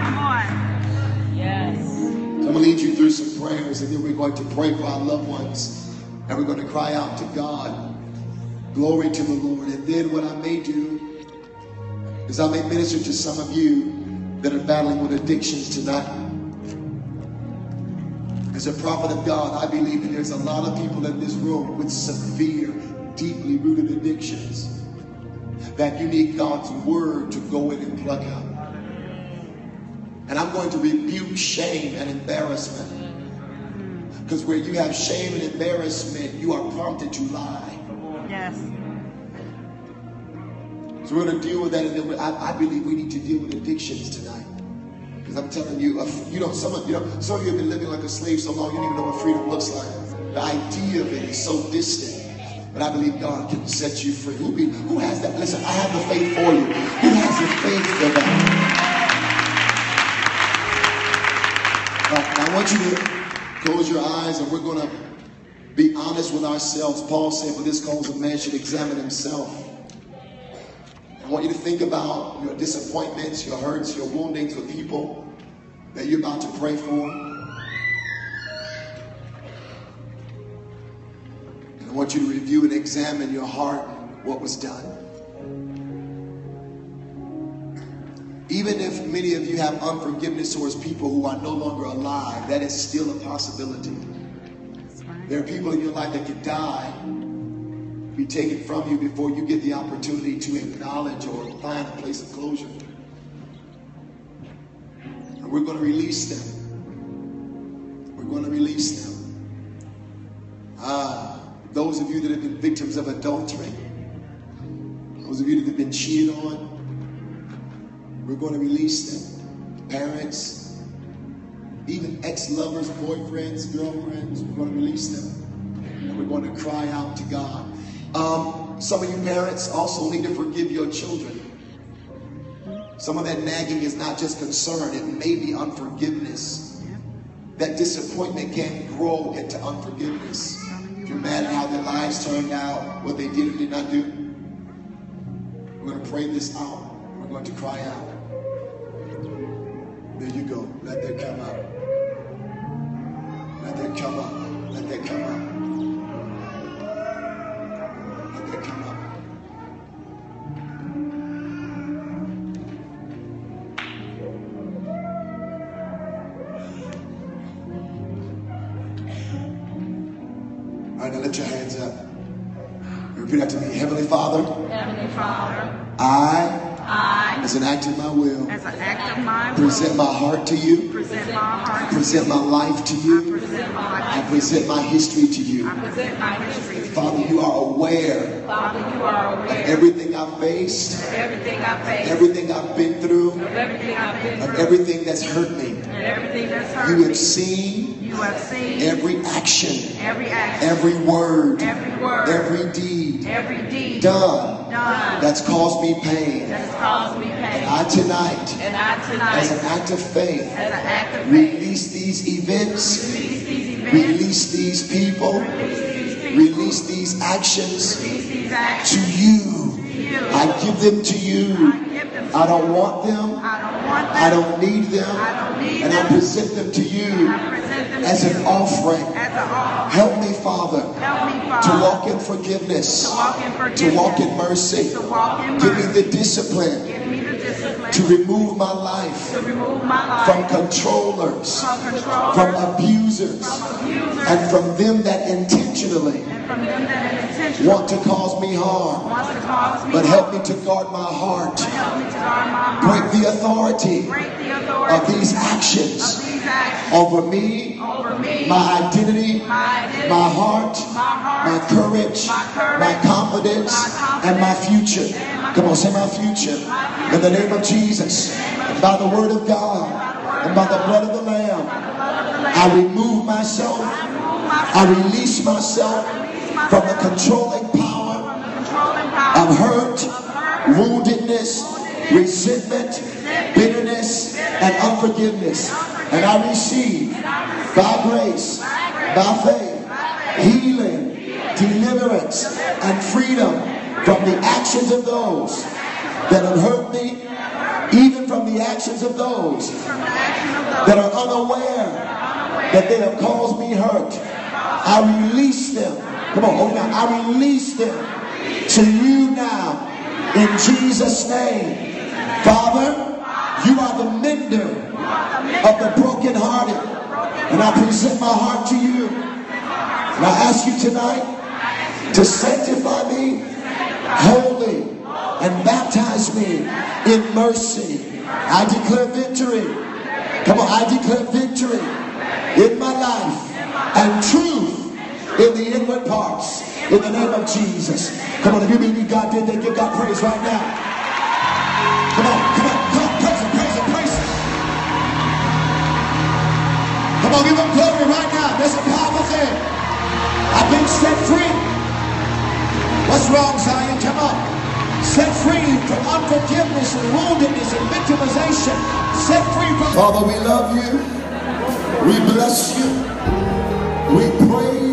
Come on. Yes. So I'm going to lead you through some prayers, and then we're going to pray for our loved ones. And we're going to cry out to God. Glory to the Lord. And then what I may do is I may minister to some of you that are battling with addictions tonight. As a prophet of God, I believe that there's a lot of people in this room with severe, deeply rooted addictions that you need God's word to go in and plug out. And I'm going to rebuke shame and embarrassment. Because where you have shame and embarrassment, you are prompted to lie. Yes. So we're going to deal with that. And then we- I, I believe we need to deal with addictions tonight. Because I'm telling you, you know, some of you know, some of you have been living like a slave so long you don't even know what freedom looks like. The idea of it is so distant. But I believe God can set you free. Who, be, who has that? Listen, I have the faith for you. Who has the faith for that? Uh, I want you to close your eyes and we're going to be honest with ourselves. Paul said, for this cause a man should examine himself. I want you to think about your disappointments, your hurts, your woundings with people that you're about to pray for. I want you to review and examine your heart, what was done. Even if many of you have unforgiveness towards people who are no longer alive, that is still a possibility. There are people in your life that could die, be taken from you before you get the opportunity to acknowledge or find a place of closure. And we're going to release them. We're going to release them. Ah, those of you that have been victims of adultery, those of you that have been cheated on, we're going to release them. Parents, even ex-lovers, boyfriends, girlfriends, we're going to release them. And we're going to cry out to God. Um, some of you parents also need to forgive your children. Some of that nagging is not just concern, it may be unforgiveness. That disappointment can grow into unforgiveness. Mad at how their lives turned out, what they did or did not do, we're going to pray this out. We're going to cry out. There you go. Let that come out. Let that come out. Let that come out. Let that come up. Now lift your hands up. Repeat after me. Heavenly Father, Heavenly Father, I, I, as an act of my will, as an act of my will, present my heart to you. present my heart, present my life to you. present my life, I present my history to you. I present my history. Father, you are aware Father, you are aware of everything I've faced, of everything I face, everything I've been through, of everything I've been of through, everything that's hurt me. and everything that's hurt You me. have seen You have seen every action, every action, every word, every word, every deed every deed done done that's caused me pain. that has caused me pain. I tonight, And I as an tonight, act of faith, as an act of faith, release these events, release these events, release these people, release these people, release these actions release these to actions you. to you. I give them to you. I them to I don't want them. I want them. I don't need them. I don't need And I present them to you them as to an offering. as an offering. Help me, Father, Help me, to walk in forgiveness, to walk in to walk in mercy. to walk in Give me the discipline Give me the discipline to remove my life remove my life from controllers, from abusers, from abusers, and from them that intentionally from them that intentional want to cause me harm. cause me But help me to guard my heart. Help me to guard my heart. Break the authority Break the authority of these of actions these actions over me, over me, my identity, my identity, my heart, my heart, my courage, my courage, my confidence, confidence, and my future. and Come on, say my future. In the name of Jesus, and by the word of God, and by the blood of the Lamb, I remove myself, I release myself from the controlling power of hurt, woundedness, resentment, bitterness, and unforgiveness. And I receive, by grace, by faith, healing, deliverance, and freedom from the actions of those that have hurt me, even from the actions of those that are unaware that they have caused me hurt. I release them. Come on, open up. I release them to you now in Jesus' name. Father, you are the mender of the brokenhearted. And I present my heart to you. And I ask you tonight to sanctify me holy and baptize me in mercy. I declare victory. Come on, I declare victory in my life and truth in the inward parts in the name of Jesus. Come on, if you believe God did that, give God praise right now. Come on, come on, come on, praise Him, praise Him, praise Him. Come on, give Him glory right now. That's a powerful thing. I've been set free. What's wrong, Zion? Come on. Set free from unforgiveness and woundedness and victimization. Set free from. Father, we love you. We bless you. We praise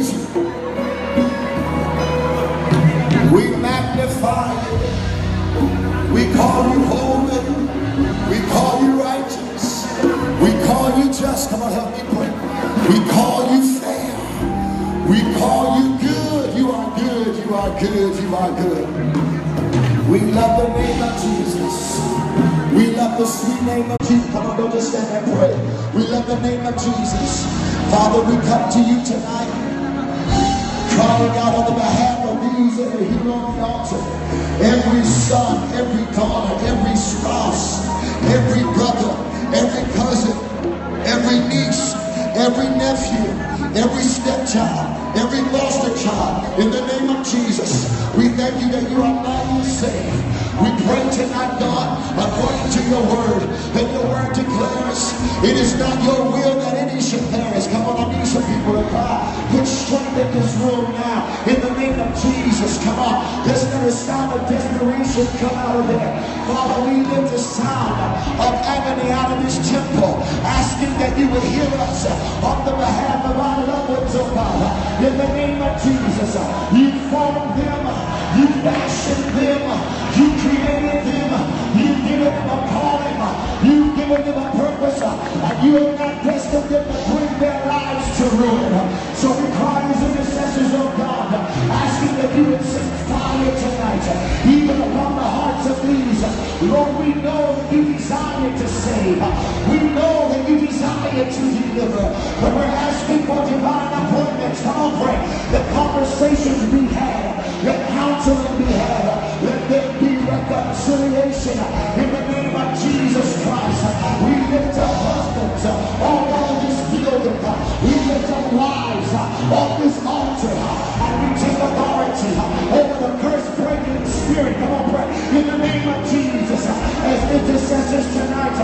magnify you. We call you holy. We call you righteous. We call you just. Come on, help me pray. We call you fair. We call you good. You are good. You are good. You are good. We love the name of Jesus. We love the sweet name of Jesus. Come on, don't just stand and pray. We love the name of Jesus. Father, we come to you tonight, crying out on the behalf that are here on the altar. Every son, every daughter, every spouse, every brother, every cousin, every niece, every nephew, every stepchild, every foster child, in the name of Jesus, we thank you that you are not saved. We pray tonight, God, according to your word, that your word declares it is not your will that any should perish. Come on, I need some people to cry. Put strength in this room now, in the name of Jesus. Come on, there's another sound of desperation come out of there. Father, we lift the sound of agony out of this temple, asking that you would hear us on the behalf of our loved ones, oh God. In the name of Jesus, you formed them, you fashioned them, you created them. You've given them a calling. You've given them a purpose. And you have not destined them to bring their lives to ruin. So we cry as intercessors of God, asking that you would send fire tonight, even upon the hearts of these. Lord, we know that you desire to save. We know that you desire to deliver. But we're asking for divine appointments. Come on, pray. The conversations we have, the counseling we have, let them reconciliation. In the name of Jesus Christ, we lift up husbands all over this building. We lift up wives on this altar. And we take authority over the curse breaking spirit. Come on, pray. In the name of Jesus, as intercessors tonight,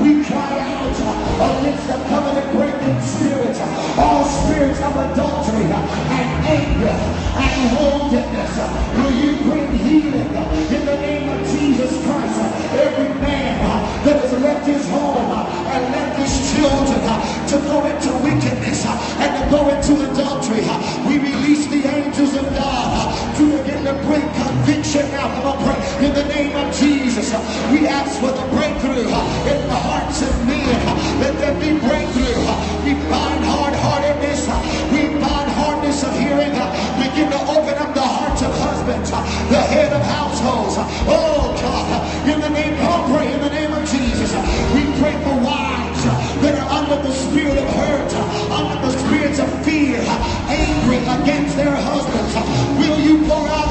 we cry out against the covenant breaking spirit, all spirits of adultery and anger and holiness. Will you bring healing in the name of Jesus Christ? Every man that has left his home and left his children to go into wickedness and to go into adultery, we release the angels of God to begin to bring conviction now. Come on, pray. In the name of Jesus, uh, we ask for the breakthrough uh, in the hearts of men. Let there be breakthrough. Uh, we bind hard-heartedness. We bind hardness of hearing. Begin to open up the hearts of husbands, the head of households. Oh God, in the name, come pray. In the name of Jesus, we pray for wives that are under the spirit of hurt, under the spirits of fear, angry against their husbands. Will you pour out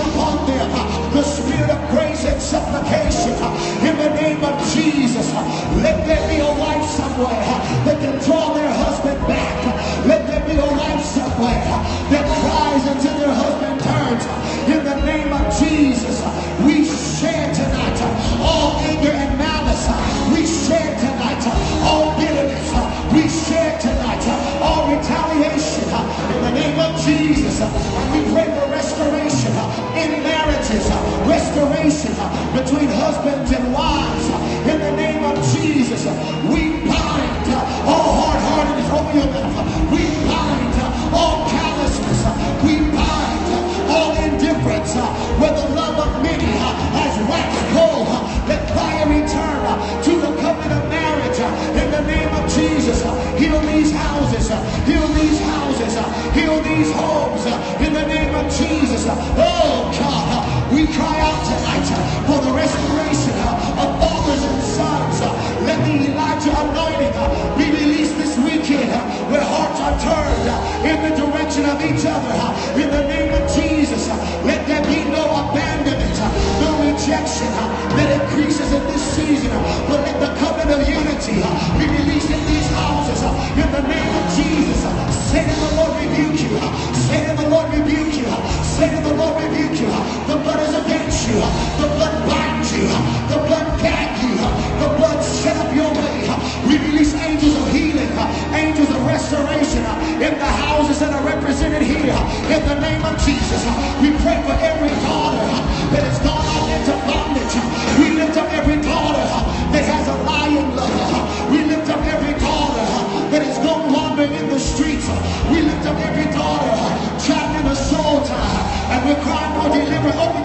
spirit of grace and supplication uh, in the name of Jesus? Uh, let there be a wife somewhere uh, that can draw their husband back. Let there be a wife somewhere that cries until their husband turns. In the name of Jesus, we share tonight all anger and malice. We share tonight all bitterness. We share tonight all retaliation. In the name of Jesus, and we pray for restoration in marriages, restoration between husbands and wives. In the name of Jesus, we bind oh, all hard-heartedness over your mouth. We bind all of be released in these houses. Uh, in the name of Jesus, uh, Satan the Lord rebuke you. Satan the Lord rebuke you. Satan the Lord rebuke you. The blood is against you. The blood binds you. The blood gag you. The blood set up your way. We release angels of healing, uh, angels of restoration in the houses that are represented here. In the name of Jesus, we pray for every Open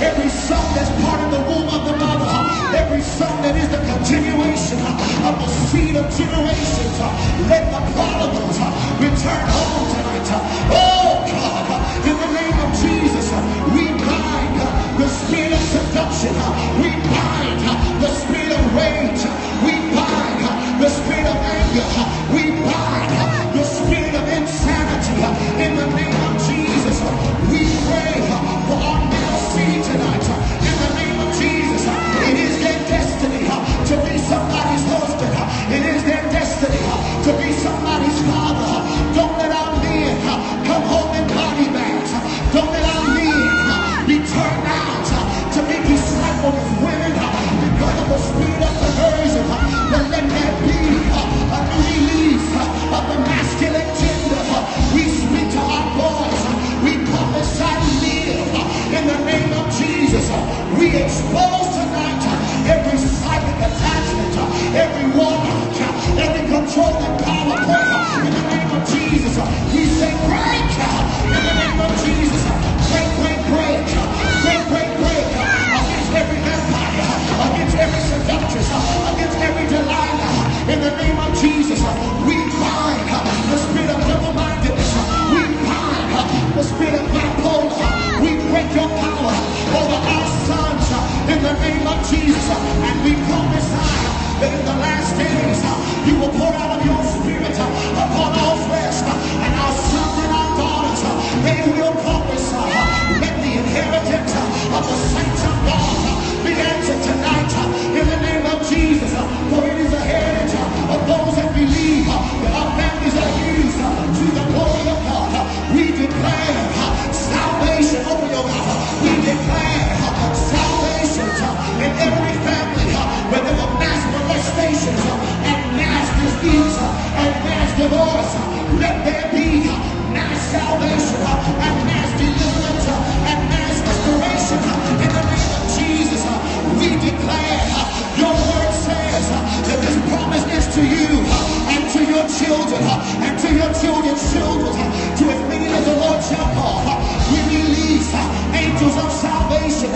every son that's part of the womb of the mother, every son that is the continuation of the seed of generations. Let the prodigals return home tonight. Oh God, in the name of Jesus, we bind the spirit of seduction. We bind the spirit of rage. We bind the spirit of anger. We bind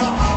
Papa.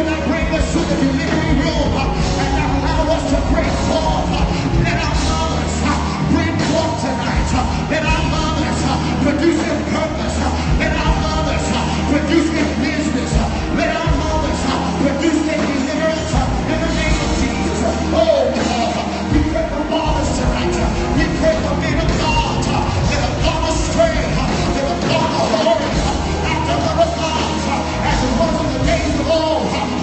when uh, bring the truth, if you room and allow us to bring forth, uh, uh, let our moments bring forth tonight. Let our moments produce in purpose. Let our moments produce in business. Let our moments produce in deliverance in the name of Jesus. Oh God, we pray for fathers tonight. We pray for men of God that have gone astray, that have gone away after the God you all have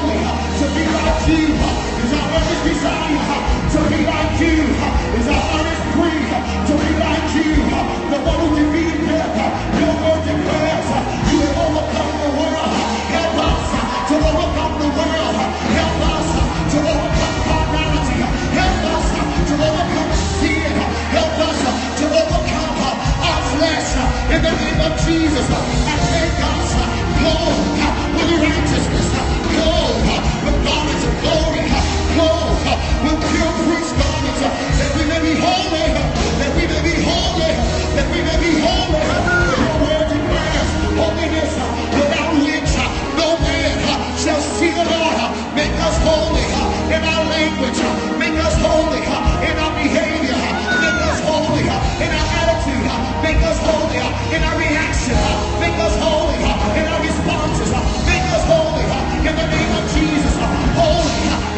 to be like you. Is our every desire to be like you. Is our earnest prayer. to be like you. The you have overcome the world. Help us to overcome the world. Help us to overcome carnality. Help us to overcome sin. Help us to overcome our flesh. In the name of Jesus, I thank us, Lord, for your righteousness garments of glory, with pure garments, that we may be holy, that we may be holy, that we may be holy. Without which no man shall see the Lord. Make us holy in our language, make us holy in our behavior, make us holy in our attitude, make us holy in our reaction, make us holy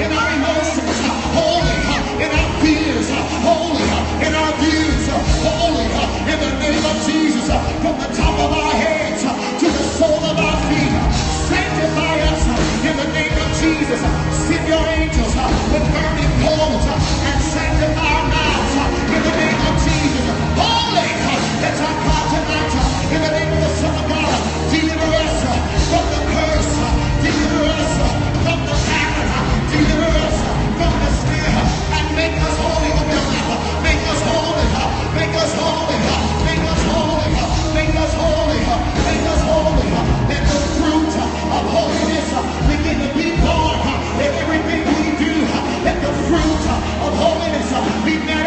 in our emotions, holy in our fears, holy in our views, holy in the name of Jesus, from the top of our heads to the sole of our feet. Sanctify us in the name of Jesus. Send your angels with burning and sanctify our in the name of Jesus. Holy, that's our God tonight. Holiness be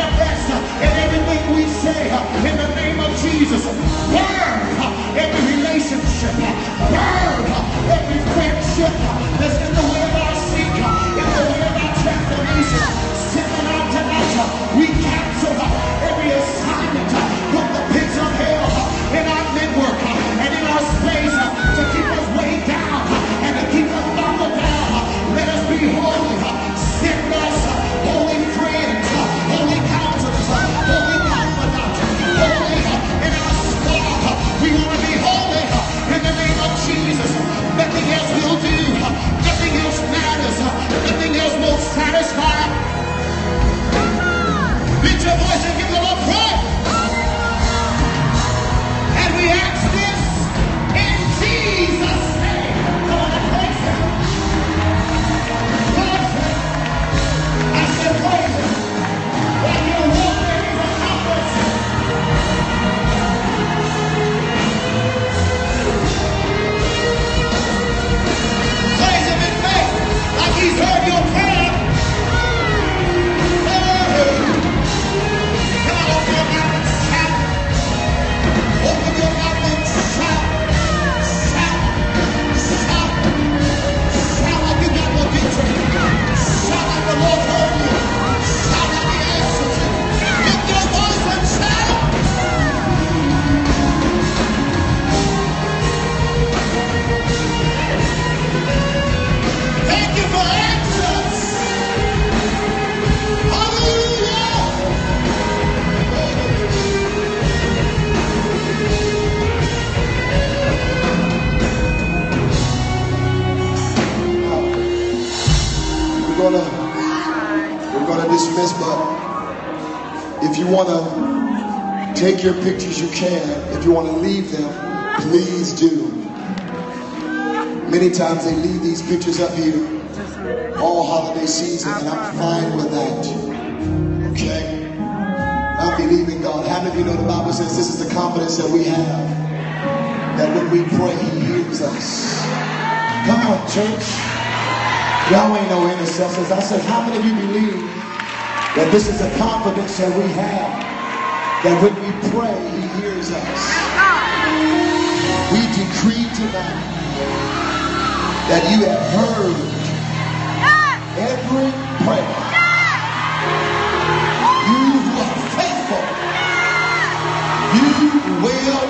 take your pictures, you can. If you wanna leave them, please do. Many times they leave these pictures up here all holiday season, and I'm fine with that. Okay? I believe in God. How many of you know the Bible says this is the confidence that we have? That when we pray, He hears us. Come on, church. Y'all ain't no intercessors. I said, how many of you believe that this is the confidence that we have? That when we pray, he hears us. We decree tonight that you have heard every prayer. You who are faithful, you will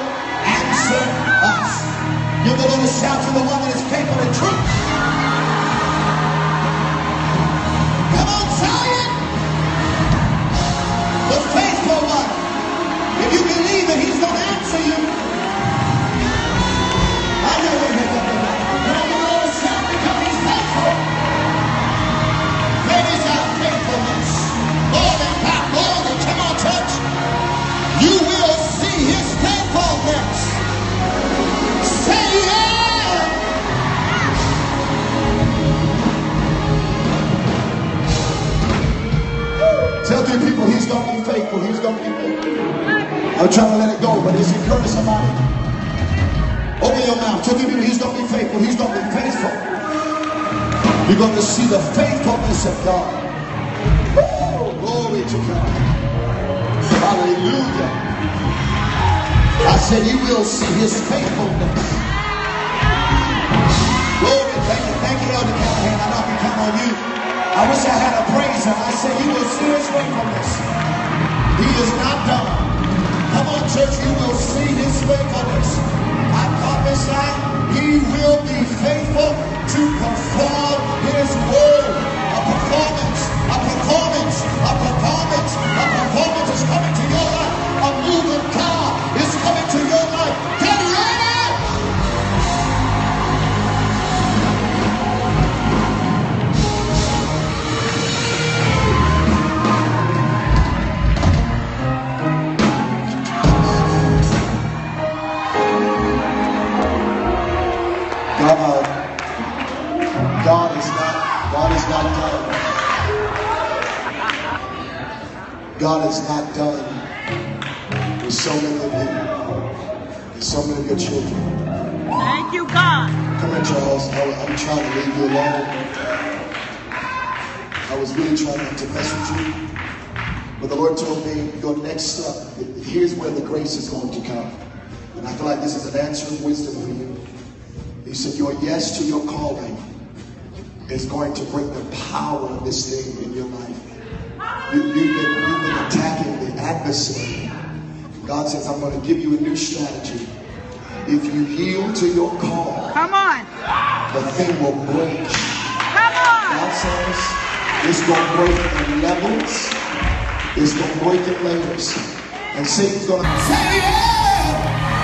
answer us. Give the little shout to the one that is faithful and true. He's going to answer you. I know going. Shout because he's faithful. Faithfulness. Come on, church. You will see his faithfulness. Say! Tell people he's gonna be faithful. He's gonna be faithful. I'm trying to let it go, but it's encourage somebody. Open your mouth. Tell people he's going to be faithful. He's going to be faithful. You're going to see the faithfulness of God. Glory to God. Hallelujah. I said you will see his faithfulness. Glory. Thank you. Thank you, Elder Callahan. I know I can count on you. I wish I had a praiser. I said you will see his faithfulness. He is not done. Church. You will see his faithfulness. I prophesy he will be faithful to perform his word. A performance, a performance, a performance God is not done with so many of you and so many of your children. Thank you, God. Come here, Charles. I, am trying to leave you alone. I was really trying not to mess with you. But the Lord told me your next step, here's where the grace is going to come. And I feel like this is an answer of wisdom for you. He said, Your yes to your calling is going to bring the power of this thing in your life. You, you've been attacking the adversary. God says, I'm going to give you a new strategy. If you yield to your call, Come on. the thing will break. Come on. God says, it's going to break in levels, it's going to break in layers. And Satan's going to say, yeah!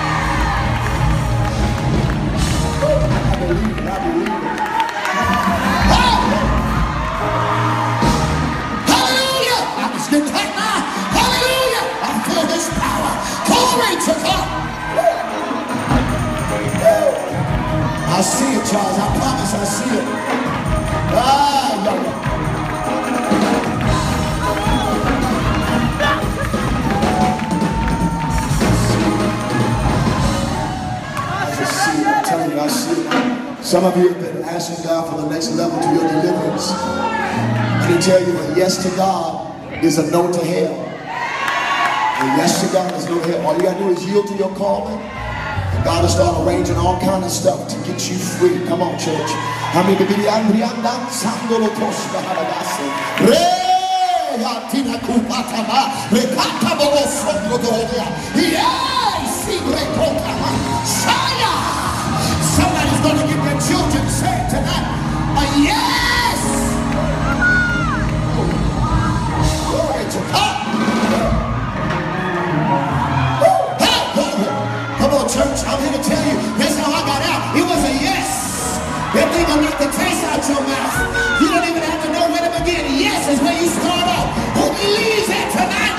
See it, Charles. I promise I see it. Ah, you, I see it. Some of you have been asking God for the next level to your deliverance. Let me tell you, a yes to God is a no to hell. A yes to God is no hell. All you gotta do is yield to your calling. God will start arranging all kind of stuff to get you free. Come on, church. Somebody's gonna give their children saved tonight. Uh, a yes! church, I'm here to tell you, that's how I got out. It was a yes. That thing will knock the taste out your mouth. You don't even have to know where to begin. Yes is where you start off. Who believes that tonight?